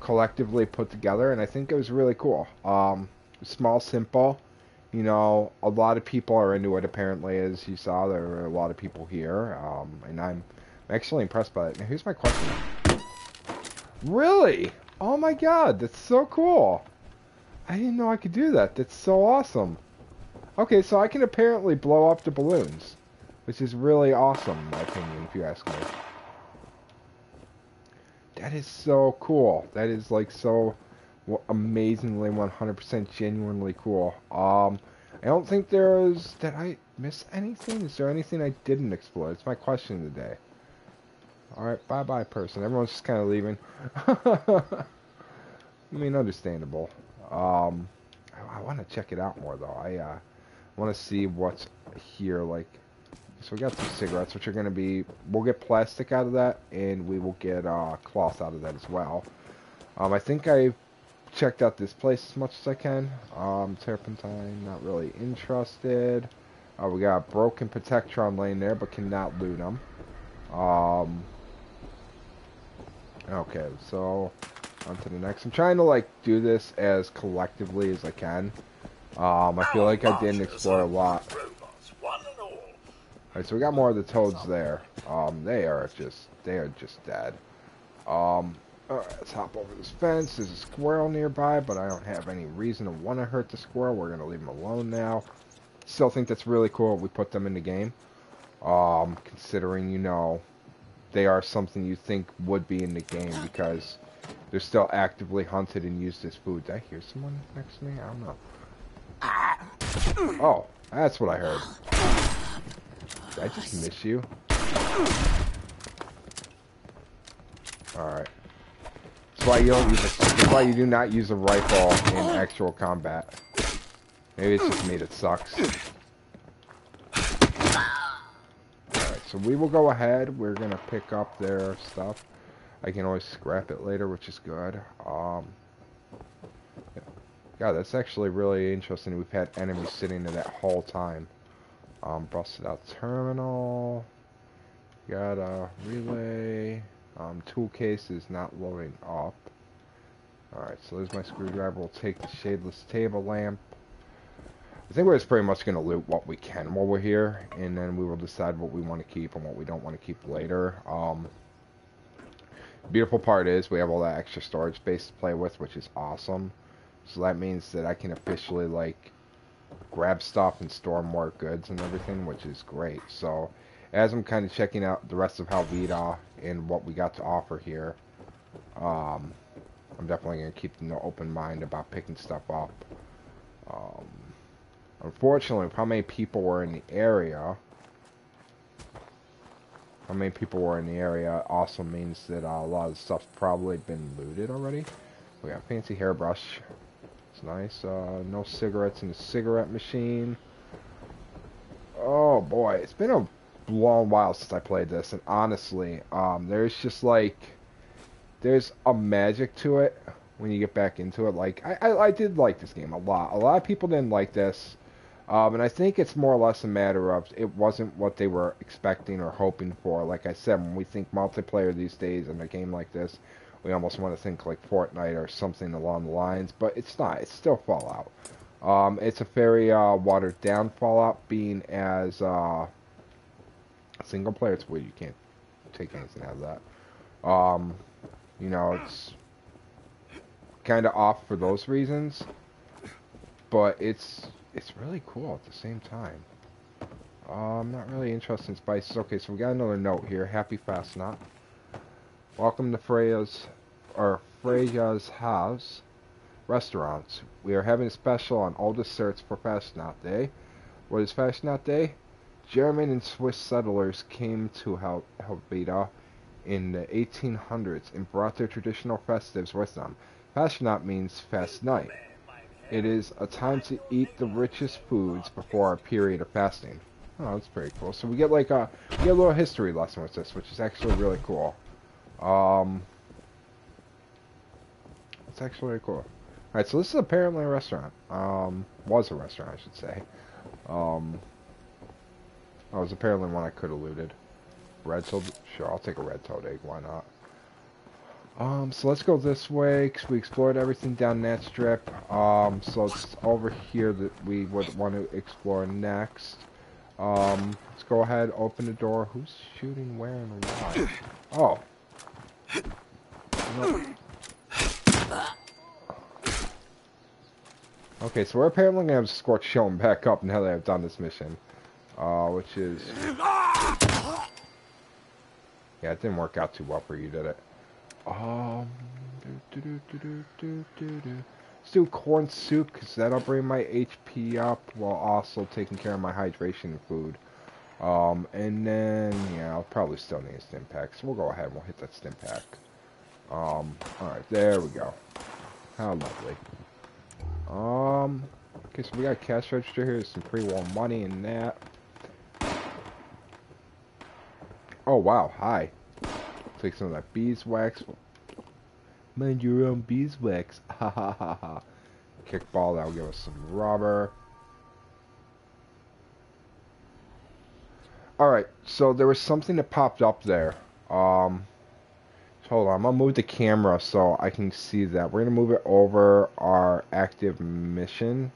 collectively put together, and I think it was really cool. Um, small, simple. You know, a lot of people are into it. Apparently, as you saw, there were a lot of people here, um, and I'm actually impressed by it. Now, here's my question: Really? Oh my God, that's so cool! I didn't know I could do that. That's so awesome. Okay, so I can apparently blow up the balloons, which is really awesome, in my opinion, if you ask me. That is so cool. That is like so amazingly 100% genuinely cool. Um, I don't think there is. Did I miss anything? Is there anything I didn't explore? It's my question of the day. Alright, bye bye, person. Everyone's just kind of leaving. I mean, understandable. Um, I, I want to check it out more, though. I uh, want to see what's here. Like, so we got some cigarettes, which are going to be, we'll get plastic out of that, and we will get uh, cloth out of that as well. Um, I think I checked out this place as much as I can. Um, not really interested. Uh, we got broken Protectron laying there, but cannot loot them. Um, okay, so on to the next. I'm trying to like do this as collectively as I can. Um, I feel like I didn't explore a lot. Robots, one and all. Alright, so we got more of the toads there. Um, they are just, they are just dead. Um, let's hop over this fence. There's a squirrel nearby, but I don't have any reason to want to hurt the squirrel. We're going to leave him alone now. Still think that's really cool we put them in the game. Um, considering, you know, they are something you think would be in the game because they're still actively hunted and used as food. Did I hear someone next to me? I don't know. Oh, that's what I heard. Did I just miss you? Alright. That's why you don't use a, that's why you do not use a rifle in actual combat. Maybe it's just me that sucks. Alright, so we will go ahead. We're gonna pick up their stuff. I can always scrap it later, which is good. Um, yeah, that's actually really interesting. We've had enemies sitting in that whole time. Um, busted out terminal. Got a relay. Um, tool case is not loading up. Alright, so there's my screwdriver. We'll take the shadeless table lamp. I think we're just pretty much going to loot what we can while we're here, and then we will decide what we want to keep and what we don't want to keep later. Um, beautiful part is we have all that extra storage space to play with, which is awesome. So that means that I can officially, like, grab stuff and store more goods and everything, which is great. So, as I'm kind of checking out the rest of Helvetia and what we got to offer here, um, I'm definitely going to keep an open mind about picking stuff up. Um, unfortunately, how many people were in the area how many people were in the area also means that uh, a lot of stuff's probably been looted already. We got fancy hairbrush. It's nice. Uh, no cigarettes in the cigarette machine. Oh boy, it's been a long while since I played this, and honestly, um, there's just like there's a magic to it when you get back into it. Like I, I, I did like this game a lot. A lot of people didn't like this. Um, and I think it's more or less a matter of it wasn't what they were expecting or hoping for. Like I said, when we think multiplayer these days in a game like this, we almost want to think like Fortnite or something along the lines, but it's not. It's still Fallout. Um, it's a very uh, watered down Fallout, being as uh, single player. It's weird. You can't take anything out of that. Um, you know, it's kind of off for those reasons, but it's it's really cool at the same time. Uh, I'm not really interested in spices. Okay, so we got another note here. Happy Fasnacht. Welcome to Freya's, or Freya's house restaurants. We are having a special on all desserts for Fasnacht Day. What is Fasnacht Day? German and Swiss settlers came to Hel Helvetia in the 1800s and brought their traditional festives with them. Fasnacht means fast night. It is a time to eat the richest foods before a period of fasting. Oh, that's pretty cool. So we get like a we get a little history lesson with this, which is actually really cool. Um, it's actually cool. All right, so this is apparently a restaurant. Um, was a restaurant, I should say. Um, oh, was apparently one I could have looted. Red toad. Sure, I'll take a red toad egg. Why not? Um, so let's go this way, because we explored everything down that strip. Um, so it's over here that we would want to explore next. Um, let's go ahead, open the door. Who's shooting where and why? Oh. Okay, so we're apparently to have Scorch showing back up now that I've done this mission. Uh, which is... Yeah, it didn't work out too well for you, did it? Um, Let's do corn soup because that'll bring my HP up while also taking care of my hydration food. Um, and then, yeah, I'll probably still need a stim pack, so we'll go ahead and we'll hit that stim pack. Um, alright, there we go. How lovely. Um, okay, so we got cash register here, some pre-war money in that. Oh, wow, hi. Take some of that beeswax. Mind your own beeswax. Ha ha ha ha. Kickball, that'll give us some rubber. Alright, so there was something that popped up there. Um, hold on, I'm gonna move the camera so I can see that. We're gonna move it over our active mission.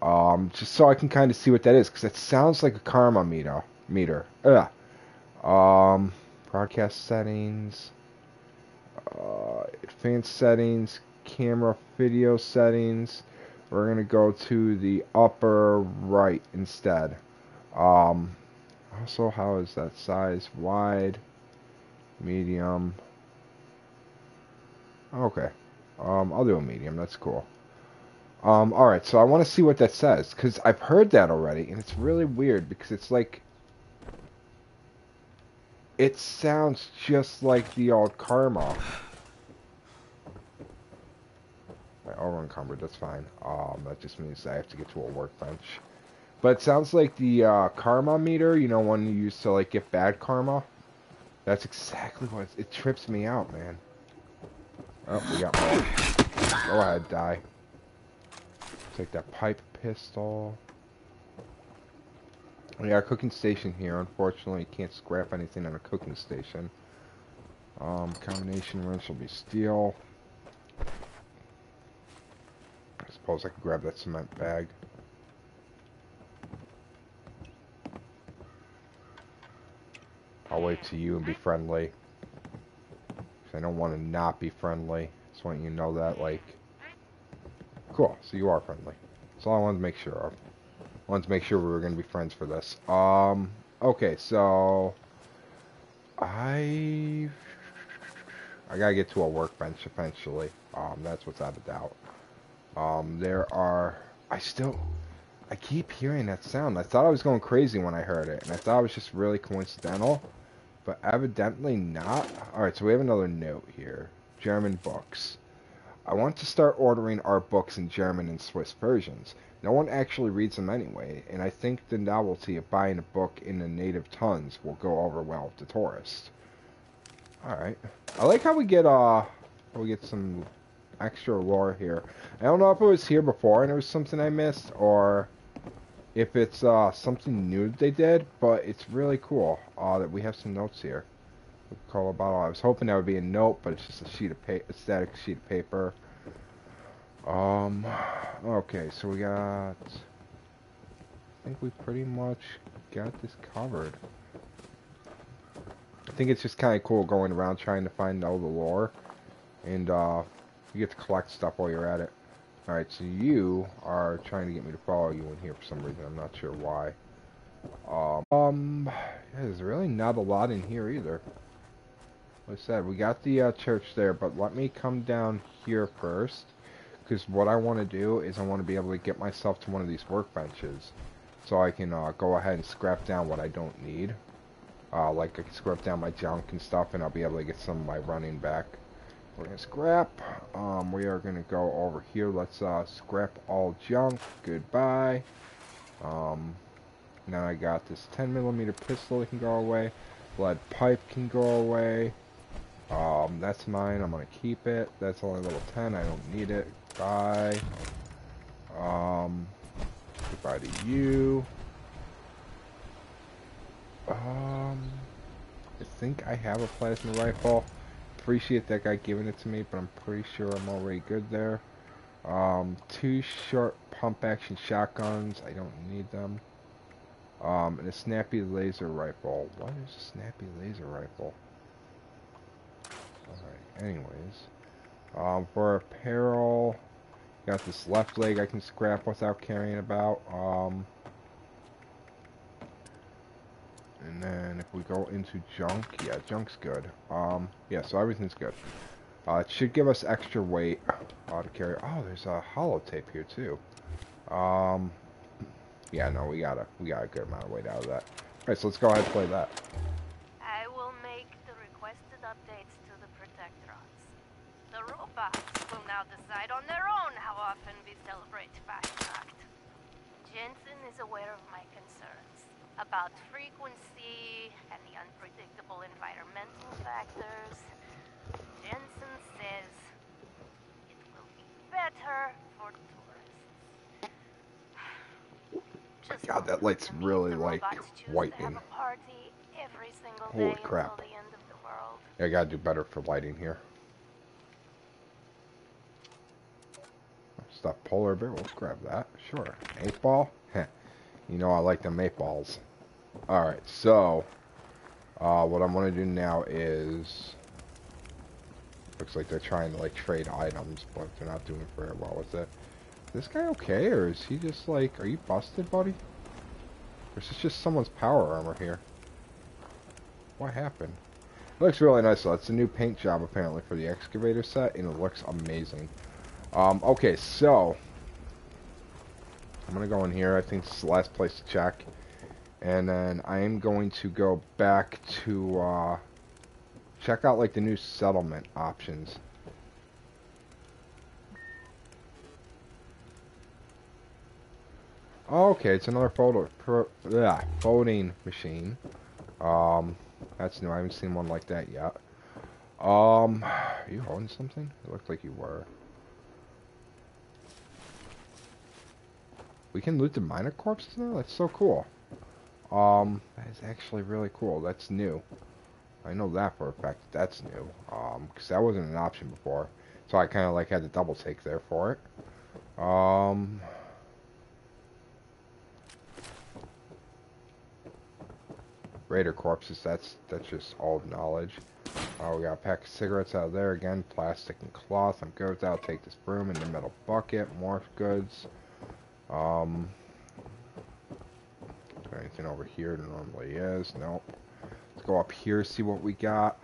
Um, just so I can kind of see what that is, because it sounds like a karma meter. Meter. Ugh. Um, broadcast settings, uh, advanced settings, camera video settings. We're going to go to the upper right instead. Um, also, how is that size? Wide, medium. Okay. Um, I'll do a medium. That's cool. Um, alright, so I want to see what that says, because I've heard that already, and it's really weird, because it's like It sounds just like the old Karma. My over encumbered, that's fine. Um, that just means I have to get to a workbench. But it sounds like the uh, karma meter, you know, one you used to like get bad karma. That's exactly what it trips me out, man. Oh, we got more. Go ahead, die. Take that pipe pistol. We got a cooking station here. Unfortunately, you can't scrap anything on a cooking station. Um, combination wrench will be steel. I suppose I could grab that cement bag. I'll wait to you and be friendly. I don't want to not be friendly. Just want you to know that, like... Cool, so you are friendly. That's all I wanted to make sure of. I wanted to make sure we were going to be friends for this. Um, okay, so... I... I gotta get to a workbench eventually. Um, that's what's out of doubt. Um, there are... I still... I keep hearing that sound. I thought I was going crazy when I heard it, and I thought it was just really coincidental, but evidently not. Alright, so we have another note here. German books. I want to start ordering our books in German and Swiss versions. No one actually reads them anyway, and I think the novelty of buying a book in the native tongues will go over well with the tourist. Alright. I like how we get, uh, we get some extra lore here. I don't know if it was here before and it was something I missed, or if it's uh, something new they did, but it's really cool uh, that we have some notes here. Call about I was hoping that would be a note, but it's just a sheet of paper, a static sheet of paper. Um, okay, so we got. I think we pretty much got this covered. I think it's just kind of cool going around trying to find all the lore, and uh, you get to collect stuff while you're at it. Alright, so you are trying to get me to follow you in here for some reason. I'm not sure why. Um, um there's really not a lot in here either. Like I said, we got the uh, church there, but let me come down here first. Because what I want to do is I want to be able to get myself to one of these workbenches. So I can uh, go ahead and scrap down what I don't need. Uh, like I can scrap down my junk and stuff and I'll be able to get some of my running back. We're to scrap. Um, we are to go over here. Let's uh, scrap all junk. Goodbye. Um, now I got this 10 millimeter pistol that can go away. Lead pipe can go away. Um, that's mine. I'm to keep it. That's only level 10. I don't need it. Bye. Um, goodbye to you. Um, I think I have a plasma rifle appreciate that guy giving it to me, but I'm pretty sure I'm already good there. Um, two short pump action shotguns. I don't need them. Um, and a snappy laser rifle. What is a snappy laser rifle? Alright, anyways. Um, for apparel, got this left leg I can scrap without carrying about. Um, and then if we go into junk, yeah, junk's good. Um, yeah, so everything's good. Uh, it should give us extra weight uh, to carry. Oh, there's a holotape here too. Um, yeah, no, we got a we got a good amount of weight out of that. All right, so let's go ahead and play that. I will make the requested updates to the Protectrons. The robots will now decide on their own how often we celebrate Fasnacht. Jensen is aware of my concerns about frequency and the unpredictable environmental factors. Jensen says it will be better for tourists. Just God, that light's really like whitening. party every single Holy day crap. until the end of the world. Yeah, I gotta do better for lighting here. Stuff polar bear. we'll grab that. Sure. Eight ball. You know I like them eight balls. All right. So, uh, what I'm gonna do now is. Looks like they're trying to like trade items, but they're not doing very well with it. Is this guy okay, or is he just like, are you busted, buddy? Or is this just someone's power armor here? What happened? It looks really nice though. It's a new paint job apparently for the excavator set, and it looks amazing. Um, okay, so I'm gonna go in here. I think this is the last place to check, And then I am going to go back to uh, check out like the new settlement options. Okay, it's another photo, yeah, voting machine. Um, that's new. I haven't seen one like that yet. Um, are you holding something? It looked like you were. We can loot the miner corpses now? That's so cool. Um, that is actually really cool. That's new. I know that for a fact. That's new. Um, because that wasn't an option before. So I kind of like had to double take there for it. Um, Raider corpses, that's that's just old knowledge. Oh, we got a pack of cigarettes out of there again, plastic and cloth. I'm good with that. I'll take this broom in the metal bucket, more goods. Um, anything over here normally is? Nope. Let's go up here, see what we got.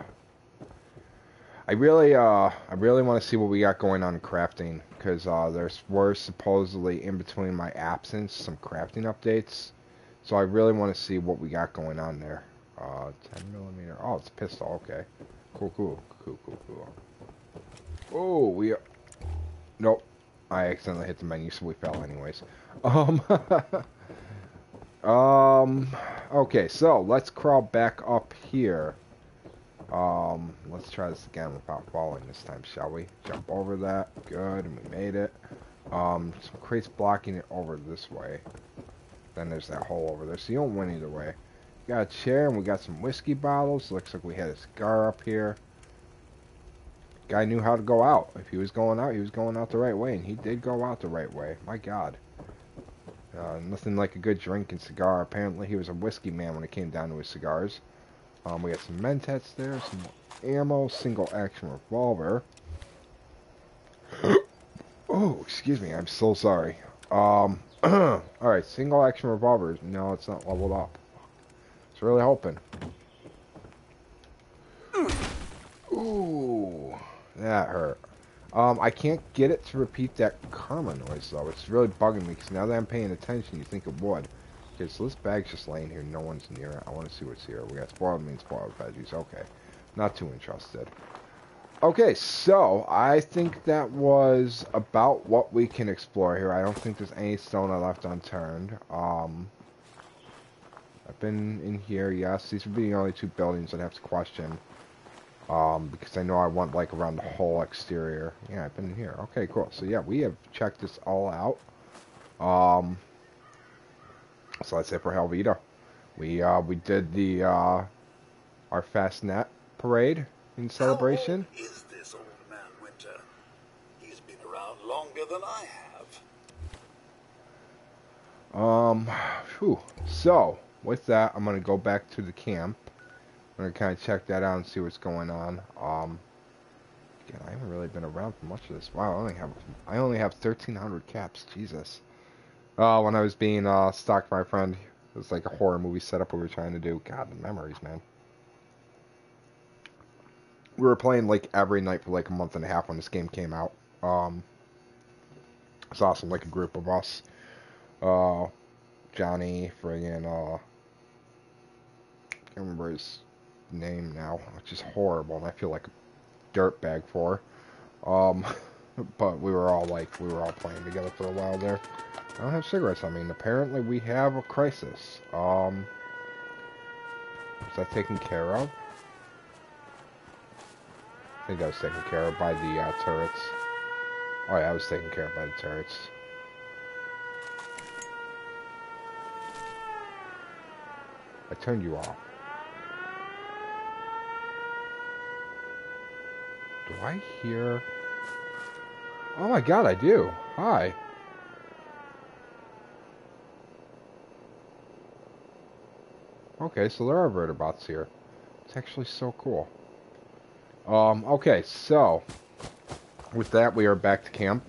I really, uh, I really want to see what we got going on in crafting, because uh, there's were supposedly in between my absence some crafting updates. So I really want to see what we got going on there. Uh, 10 millimeter. Oh, it's pistol. Okay. Cool, cool, cool, cool, cool. Oh, we. Are... Nope. I accidentally hit the menu, so we fell anyways. Um. um. Okay, so let's crawl back up here. Um, let's try this again without falling this time, shall we? Jump over that. Good, and we made it. Um, some crates blocking it over this way. Then there's that hole over there, so you don't win either way. Got a chair, and we got some whiskey bottles. Looks like we had a cigar up here. Guy knew how to go out. If he was going out, he was going out the right way, and he did go out the right way. My God. Uh, nothing like a good drink and cigar. Apparently, he was a whiskey man when it came down to his cigars. Um, we got some Mentats there, some ammo, single action revolver. oh, excuse me, I'm so sorry. Um, alright, single action revolvers. No, it's not leveled up. It's really hoping. Ooh, that hurt. Um, I can't get it to repeat that karma noise, though. It's really bugging me, because now that I'm paying attention, you think it would. Okay, so this bag's just laying here. No one's near it. I want to see what's here. We got spoiled meat, spoiled veggies. Okay. Not too interested. Okay, so I think that was about what we can explore here. I don't think there's any stone I left unturned. Um, I've been in here, yes. These would be the only two buildings I'd have to question. Um, because I know I want, like, around the whole exterior. Yeah, I've been here. Okay, cool. So, yeah, we have checked this all out. Um, so that's it for Helvetia. We uh, we did the uh, our fast Fasnacht parade in celebration. How old is this old man Winter? He's been around longer than I have. Um, whew. So with that, I'm gonna go back to the camp. I'm gonna kind of check that out and see what's going on. Um, again, I haven't really been around for much of this. Wow, I only have I only have 1,300 caps. Jesus. Uh, when I was being uh, stalked by my friend, it was like a horror movie setup we were trying to do. God, the memories, man. We were playing like every night for like a month and a half when this game came out. Um, it's awesome, like a group of us. Uh, Johnny, friggin', uh, can't remember his name now, which is horrible, and I feel like a dirtbag for. Um, but we were all like, we were all playing together for a while there. I don't have cigarettes. I mean, apparently we have a crisis. Um, is that taken care of? I think I was taken care of by the uh, turrets. Oh yeah, I was taken care of by the turrets. I turned you off. Do I hear... Oh my god, I do. Hi. Okay, so there are vertebrates here. It's actually so cool. Um, okay, so with that, we are back to camp.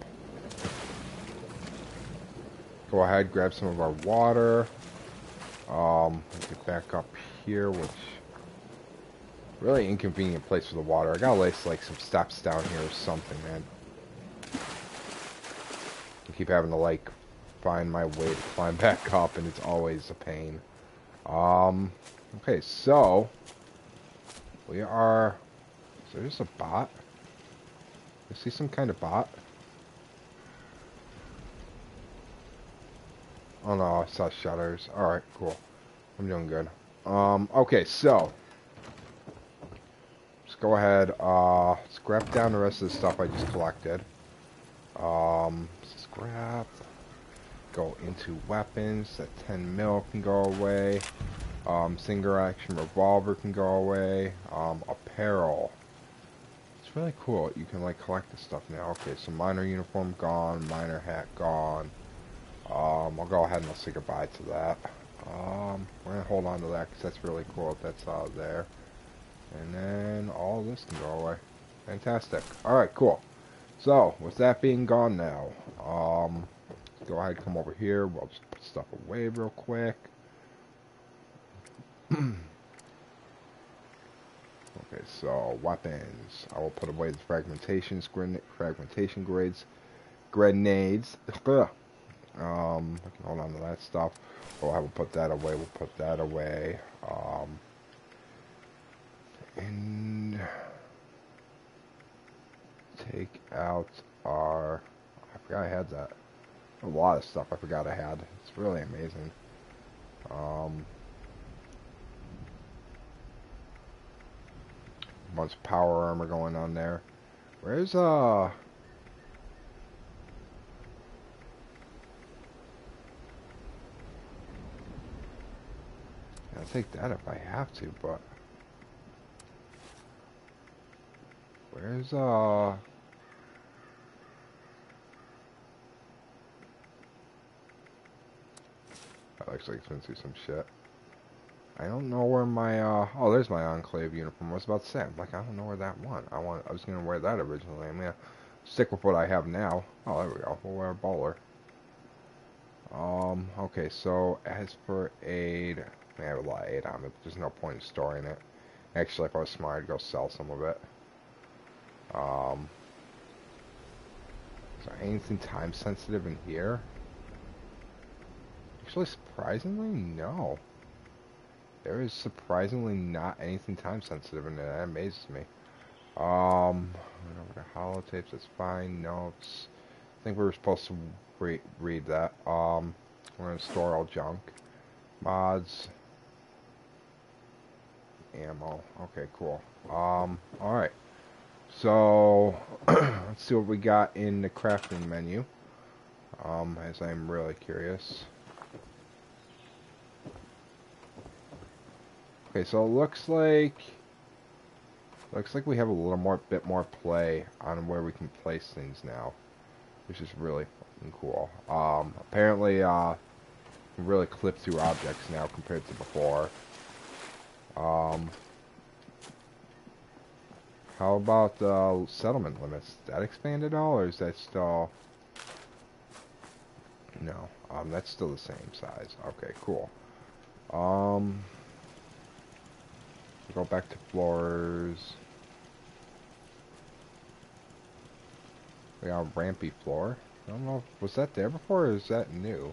Go ahead, grab some of our water. Um, get back up here, which really inconvenient place for the water. I gotta lace like some steps down here or something, man. I keep having to like find my way to climb back up, and it's always a pain. Um, okay, so we are. Is there just a bot? I see some kind of bot. Oh no, I saw shutters. Alright, cool. I'm doing good. Um, okay, so. Go ahead, uh, scrap down the rest of the stuff I just collected. Um, scrap. Go into weapons. That 10 mil can go away. Um, single action revolver can go away. Um, apparel. It's really cool. You can like collect this stuff now. Okay, so miner uniform gone. Miner hat gone. Um, I'll go ahead and I'll say goodbye to that. Um, we're gonna hold on to that because that's really cool that's out there. And then all this can go away. Fantastic. Alright, cool. So, with that being gone now, um, go ahead and come over here. We'll just put stuff away real quick. okay, so weapons. I will put away the fragmentation, fragmentation grades, grenades. Um, I can hold on to that stuff. We'll have to put that away. We'll put that away. Um, and take out our. I forgot I had that. A lot of stuff I forgot I had. It's really amazing. Um, bunch of power armor going on there. Where's uh? I'll take that if I have to, but where's uh? That looks like it's been through some shit. I don't know where my, uh, oh, there's my Enclave uniform. I was about to say, I'm like, I don't know where that went. I want, I was going to wear that originally. I'm going to stick with what I have now. Oh, there we go. We'll wear a bowler. Um, okay, so as for aid, I have a lot of aid on it. There's no point in storing it. Actually, if I was smart, I'd go sell some of it. Um, is there anything time sensitive in here? Actually, surprisingly, no. There is surprisingly not anything time sensitive in there. That amazes me. Um, over the holotapes, that's fine. Notes. I think we were supposed to re read that. Um, we're going to store all junk. Mods. Ammo. Okay, cool. Um, alright. So, let's see what we got in the crafting menu. Um, as I'm really curious. Okay, so it looks like looks like we have a little more bit more play on where we can place things now, which is really fucking cool. Um, apparently, uh, really clip through objects now compared to before. Um, how about uh, settlement limits? That expanded all, or is that still? No, um, that's still the same size. Okay, cool. Um go back to floors. We got a rampy floor. I don't know, was that there before or is that new?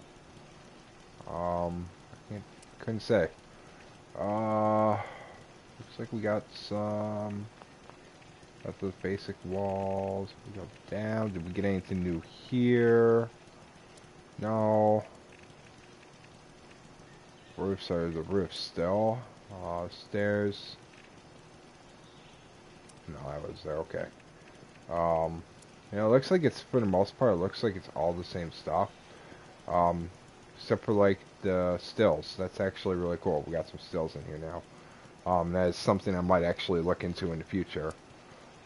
Um, I can't, couldn't say. Uh, looks like we got some, got those basic walls. We go down, did we get anything new here? No. Roofs are the roof still. Uh, stairs. No, that was there. Okay. Um, you know, it looks like it's, for the most part, it looks like it's all the same stuff. Um, except for, like, the stills. That's actually really cool. We got some stills in here now. Um, that is something I might actually look into in the future,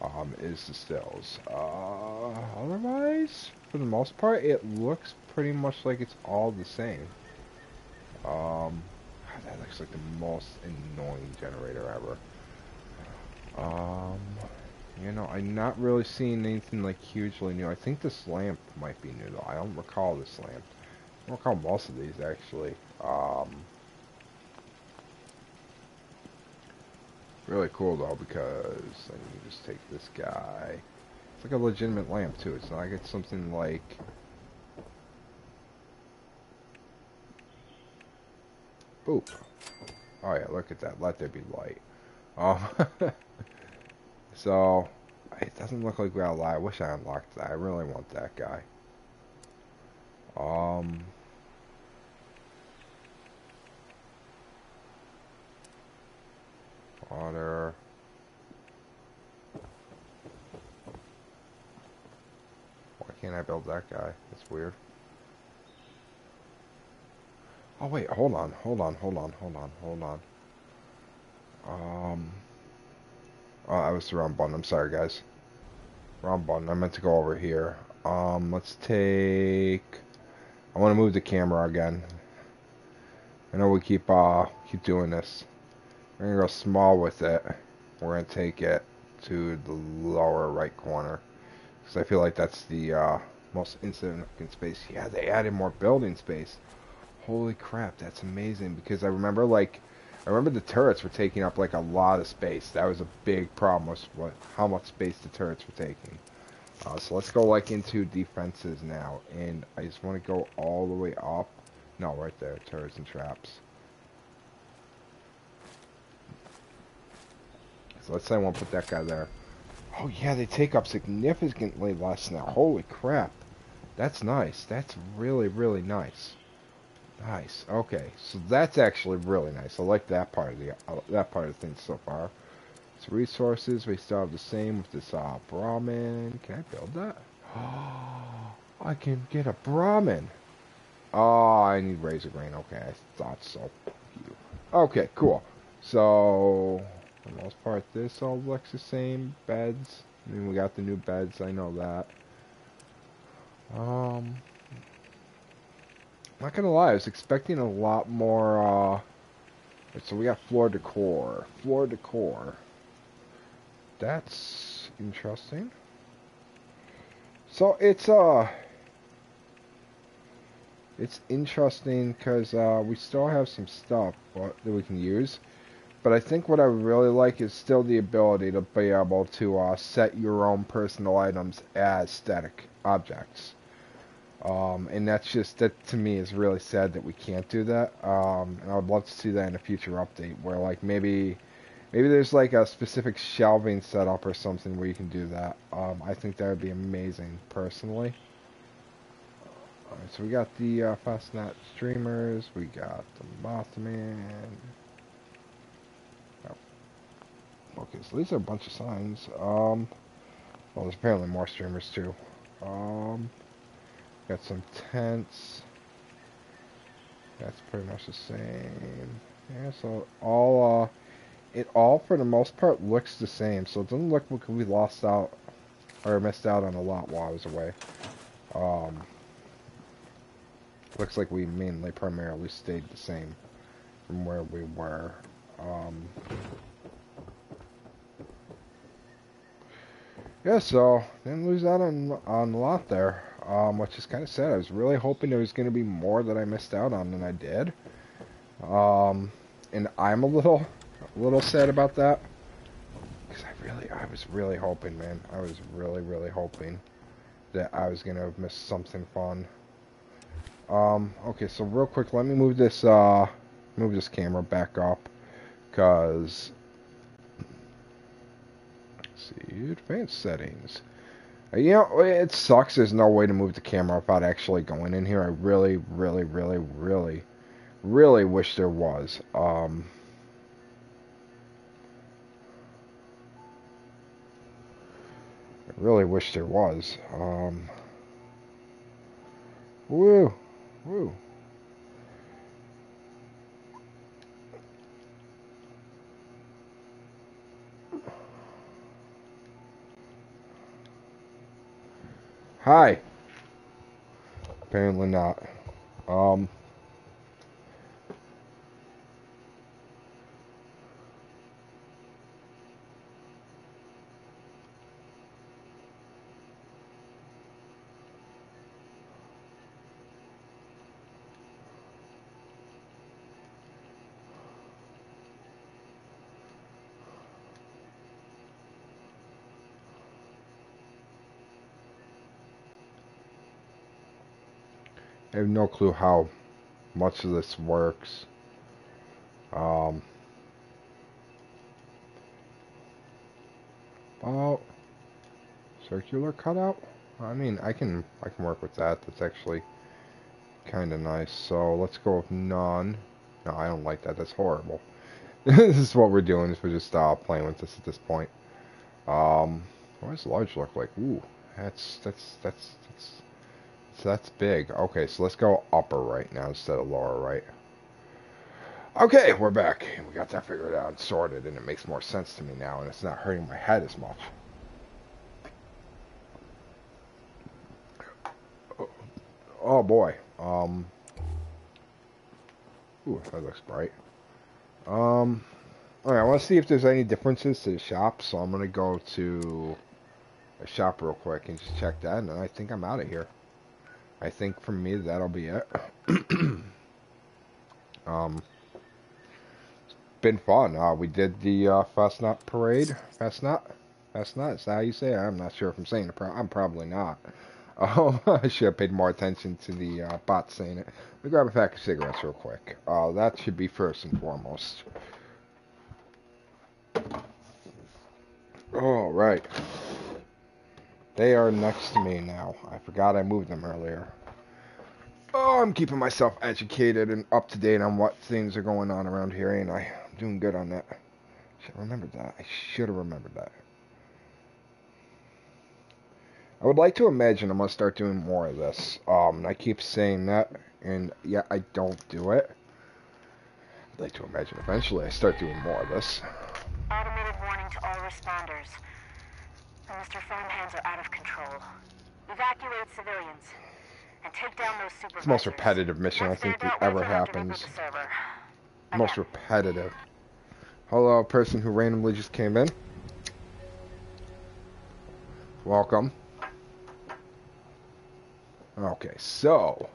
um, is the stills. Uh, otherwise, for the most part, it looks pretty much like it's all the same. Um, that looks like the most annoying generator ever. Um, you know, I'm not really seeing anything like hugely new. I think this lamp might be new though. I don't recall this lamp. I don't recall most of these actually. Um, really cool though because I can just take this guy. It's like a legitimate lamp too. It's not like it's something like Boop. Oh yeah, look at that. Let there be light. Um, so, it doesn't look like we got a lot. I wish I unlocked that. I really want that guy. Um... Water. Why can't I build that guy? That's weird. Oh wait, hold on, hold on, hold on, hold on, hold on. Um. Oh, I was the wrong button. I'm sorry, guys. Wrong button. I meant to go over here. Um, let's take. I want to move the camera again. I know we keep uh keep doing this. We're gonna go small with it. We're gonna take it to the lower right corner because I feel like that's the uh, most insignificant space. Yeah, they added more building space. Holy crap, that's amazing because I remember like I remember the turrets were taking up like a lot of space. That was a big problem was what how much space the turrets were taking. Uh, so let's go like into defenses now, and I just want to go all the way up. No, right there, turrets and traps. So let's say I won't put that guy there. Oh yeah, they take up significantly less now. Holy crap. That's nice. That's really, really nice. Nice. Okay, so that's actually really nice. I like that part of the uh, that part of the thing so far. So resources, we still have the same with this uh, Brahmin. Can I build that? Oh, I can get a Brahmin. Oh, I need razor grain. Okay, I thought so. Okay, cool. So, for the most part, this all looks the same. Beds. I mean, we got the new beds. I know that. Um, not gonna lie, I was expecting a lot more, uh, so we got floor decor. Floor decor. That's interesting. So it's, uh, it's interesting because, uh, we still have some stuff that we can use. But I think what I really like is still the ability to be able to, uh, set your own personal items as static objects. Um, and that's just that to me is really sad that we can't do that. Um, and I would love to see that in a future update where like maybe maybe there's like a specific shelving setup or something where you can do that. Um, I think that would be amazing personally. Alright, so we got the uh, Fasnacht streamers, we got the Mothman. Okay, so these are a bunch of signs. Um, well, there's apparently more streamers too. Um, Got some tents. That's pretty much the same. Yeah, so all, uh, it all for the most part looks the same. So it doesn't look like we lost out or missed out on a lot while I was away. Um, looks like we mainly primarily stayed the same from where we were. Um, yeah, so didn't lose out on on a lot there um, which is kind of sad. I was really hoping there was going to be more that I missed out on than I did. Um, and I'm a little, a little sad about that. Because I really, I was really hoping, man. I was really, really hoping that I was going to miss something fun. Um, okay, so real quick, let me move this, uh, move this camera back up. Because, see, advanced settings. You know, it sucks there's no way to move the camera without actually going in here. I really, really, really, really, really wish there was. Um, I really wish there was. Um, woo, woo. Hi. Apparently not. Um. Have no clue how much of this works. Um, about circular cutout. I mean, I can I can work with that. That's actually kind of nice. So let's go with none. No, I don't like that. That's horrible. this is what we're doing. Is we're just uh, playing with this at this point. Um, what does large look like? Ooh, that's that's that's that's so that's big. Okay, so let's go upper right now instead of lower right. Okay, we're back. We got that figured out and sorted, and it makes more sense to me now, and it's not hurting my head as much. Oh, boy. Um. Ooh, that looks bright. Um. Alright, I want to see if there's any differences to the shop, so I'm going to go to a shop real quick and just check that, and I think I'm out of here. I think for me, that'll be it. um been fun. Uh, we did the uh, Fastnacht parade. Fastnacht? Fastnacht? Is that how you say it? I'm not sure if I'm saying it. Pro I'm probably not. Oh, I should have paid more attention to the uh, bot saying it. Let me grab a pack of cigarettes real quick. Uh, that should be first and foremost. All right. They are next to me now. I forgot I moved them earlier. Oh, I'm keeping myself educated and up to date on what things are going on around here, ain't I? I'm doing good on that. Should have remembered that. I should have remembered that. I would like to imagine I'm gonna start doing more of this. Um, I keep saying that, and yet I don't do it. I'd like to imagine eventually I start doing more of this. Automated warning to all responders. Mr. Farmhands are out of control. Evacuate civilians and take down those supervisors. It's the most repetitive mission I think that ever happens. Most repetitive. Hello, person who randomly just came in. Welcome. Okay, so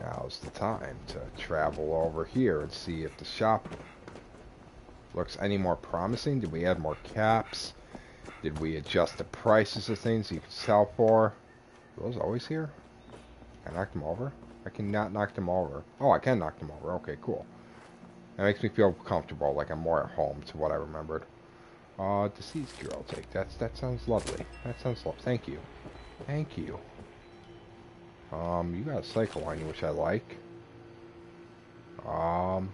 now's the time to travel over here and see if the shop looks any more promising. Did we add more caps? Did we adjust the prices of things you can sell for? Are those always here? I knocked them over? I cannot knock them over. Oh, I can knock them over. Okay, cool. That makes me feel comfortable, like I'm more at home to what I remembered. Uh, deceased cure I'll take. That's, that sounds lovely. That sounds lovely. Thank you. Thank you. Um, you got a cycle you, which I like. Um,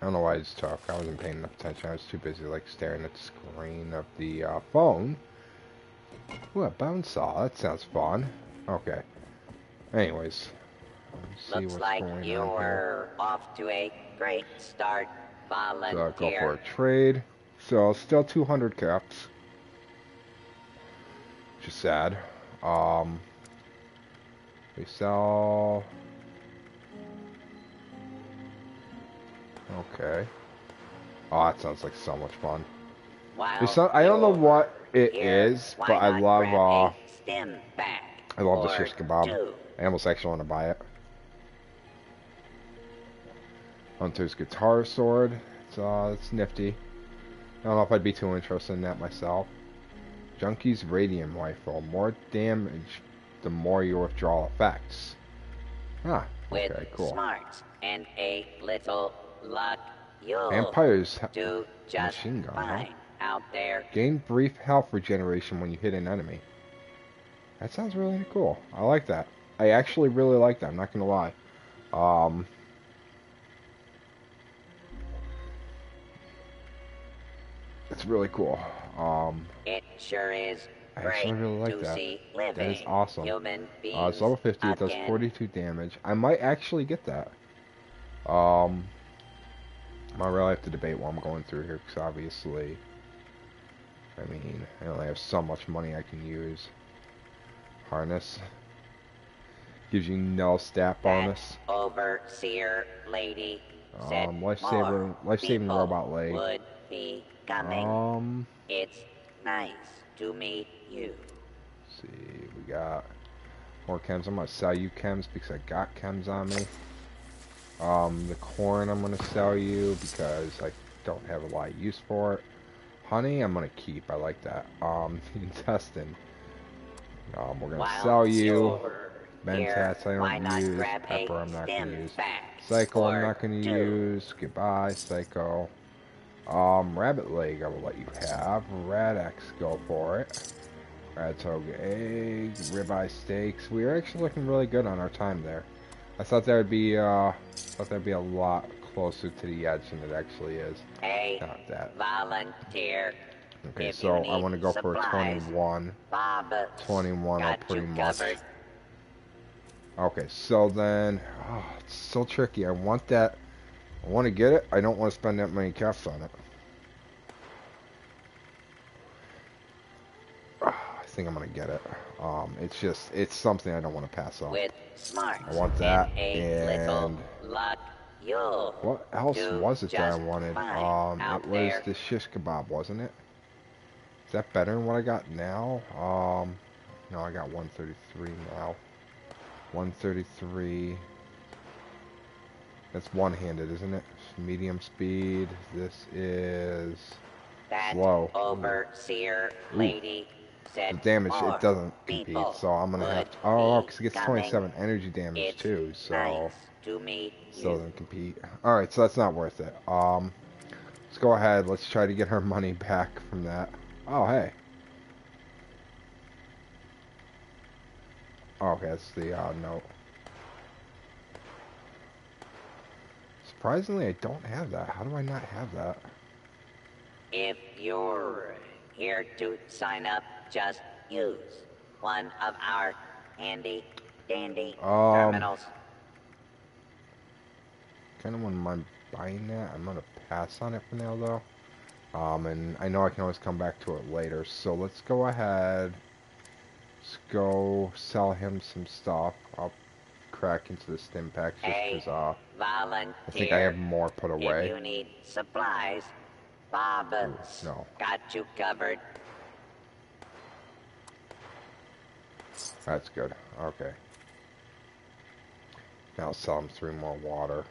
I don't know why I just talk. I wasn't paying enough attention. I was too busy, like, staring at the screen of the uh, phone. Ooh, a bone saw. That sounds fun. Okay. Anyways. Looks like you're off to a great start, volunteer. So go for a trade. So still 200 caps. Which is sad. Um, we sell... Okay. Oh, that sounds like so much fun. I don't know what it is, but I love, uh, I love the shish kebab. two? I almost actually want to buy it. Hunter's guitar sword. It's uh, it's nifty. I don't know if I'd be too interested in that myself. Junkie's radium rifle. More damage, the more you withdraw effects. Ah, With okay, cool. smarts and a little luck, you'll Vampires do just machine gun, huh? out there. gain brief health regeneration when you hit an enemy. That sounds really cool. I like that. I actually really like that. I'm not gonna lie. Um, it's really cool. Um, It sure is I great actually really like that. That is awesome. human Uh, it's level 50. It does 42 damage. I might actually get that. Um, I really have to debate what I'm going through here because obviously, I mean, I only have so much money I can use. Harness gives you no stat bonus. That overseer lady Um, lifesaver, life-saving robot leg. would be coming. Um, It's nice to meet you. let's see, we got more chems. I'm gonna sell you chems because I got chems on me. Um, the corn I'm gonna sell you because I don't have a lot of use for it. Honey, I'm gonna keep. I like that. Um, the intestine. Um, we're gonna sell you. you're Ben's Here, hats I don't use. grab Pepper I'm not gonna use. pack Psycho I'm not gonna use. Goodbye, Psycho. Um, Rabbit Leg I will let you have. Rad-X, go for it. Radtoad egg, ribeye steaks. We are actually looking really good on our time there. I thought that would be uh thought that'd be a lot closer to the edge than it actually is. Hey, Not that. volunteer. Okay, If so I want to go for a 21. Bob 21 I'll pretty much. covered. Okay, so then, oh, it's so tricky. I want that. I want to get it. I don't want to spend that many caps on it. Ah, I think I'm gonna get it. Um, it's just, it's something I don't want to pass on. With smart I want that, and and- luck, What else was it that I wanted? Um, it was there. the shish kebab, wasn't it? Is that better than what I got now? Um, no, I got 133 now. 133. That's one-handed, isn't it? Medium speed. This is that slow. overseer Ooh. lady the damage. It doesn't compete, so I'm gonna have to. Oh, because it gets 27 energy damage too. So. nice Still doesn't compete. Alright, so that's not worth it. Um, let's go ahead. Let's try to get her money back from that. Oh, hey. Oh, okay, that's the uh, note. Surprisingly, I don't have that. How do I not have that? If you're here to sign up, just use one of our handy dandy Um, terminals. Kind of wouldn't mind buying that. I'm gonna pass on it for now, though. Um, and I know I can always come back to it later. So let's go ahead. Let's go sell him some stuff. I'll crack into the stim packs just Hey, because uh, Volunteer. I think I have more put away. If you need supplies, Bob's no. got you covered. That's good. Okay. Now sell him three more water,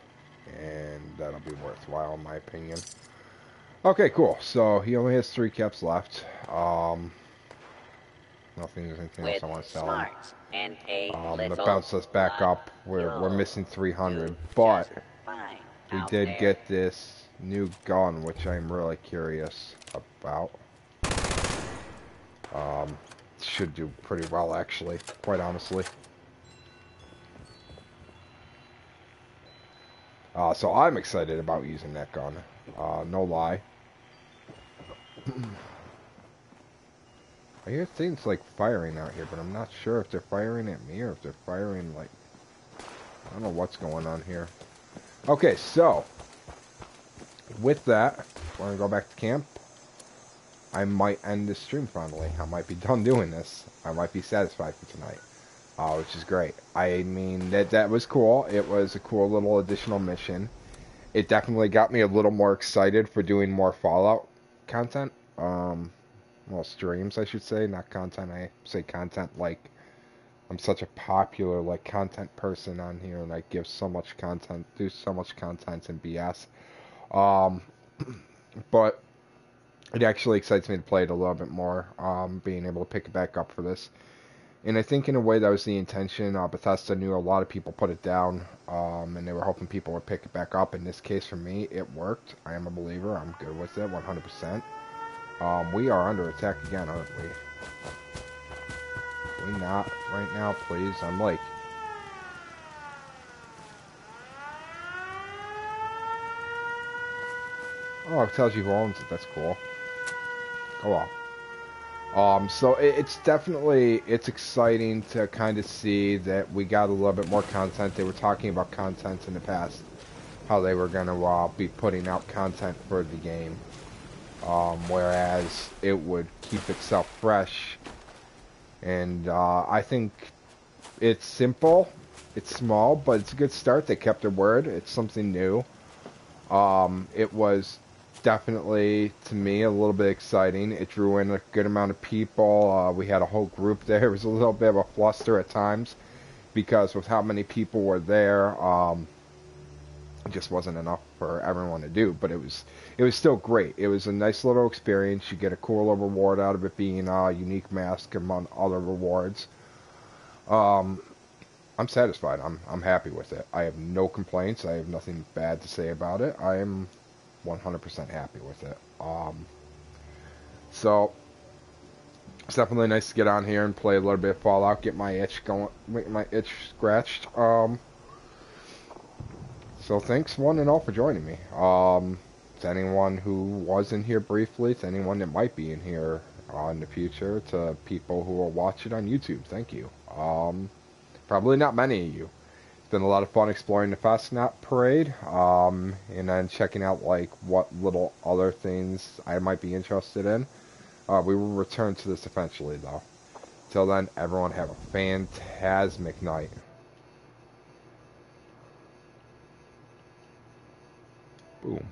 and that'll be worthwhile in my opinion. Okay, cool. So he only has three caps left. Um, nothing. There's anything else I want to sell him. and a Um, that bounced us back up. We're we're missing 300, but we did there. get this new gun, which I'm really curious about. Um, should do pretty well actually, quite honestly. Uh, so I'm excited about using that gun. Uh, no lie. I hear things like firing out here, but I'm not sure if they're firing at me or if they're firing like I don't know what's going on here. Okay, so with that, we're gonna go back to camp. I might end this stream finally. I might be done doing this. I might be satisfied for tonight, uh, which is great. I mean that that was cool. It was a cool little additional mission. It definitely got me a little more excited for doing more Fallout content. Um, well, streams, I should say, not content. I say content like I'm such a popular like content person on here, and I give so much content, do so much content and BS. Um, but it actually excites me to play it a little bit more. Um, being able to pick it back up for this, and I think in a way that was the intention. Uh, Bethesda knew a lot of people put it down, um, and they were hoping people would pick it back up. In this case, for me, it worked. I am a believer. I'm good with it, 100%. Um, we are under attack again, aren't we? We not right now, please. I'm late. Oh, it tells you who owns it. That's cool. Go on. Um, so it, it's definitely it's exciting to kind of see that we got a little bit more content. They were talking about content in the past, how they were gonna uh, be putting out content for the game, um, whereas it would keep itself fresh. And uh, I think it's simple, it's small, but it's a good start. They kept their word. It's something new. Um, it was definitely to me a little bit exciting. It drew in a good amount of people. Uh, we had a whole group there. It was a little bit of a fluster at times because with how many people were there, um, it just wasn't enough for everyone to do. But it was it was still great. It was a nice little experience. You get a cool little reward out of it being a unique mask among other rewards. Um, I'm satisfied. I'm I'm happy with it. I have no complaints. I have nothing bad to say about it. I am 100% happy with it. Um, so it's definitely nice to get on here and play a little bit of Fallout, get my itch going, make my itch scratched. Um, so thanks one and all for joining me. Um, to anyone who was in here briefly, to anyone that might be in here uh, in the future, to people who will watch it on YouTube, thank you. Um, probably not many of you. Been a lot of fun exploring the Fasnacht Parade, um, and then checking out like what little other things I might be interested in. Uh, we will return to this eventually, though. Till then, everyone have a phantasmic night. Boom.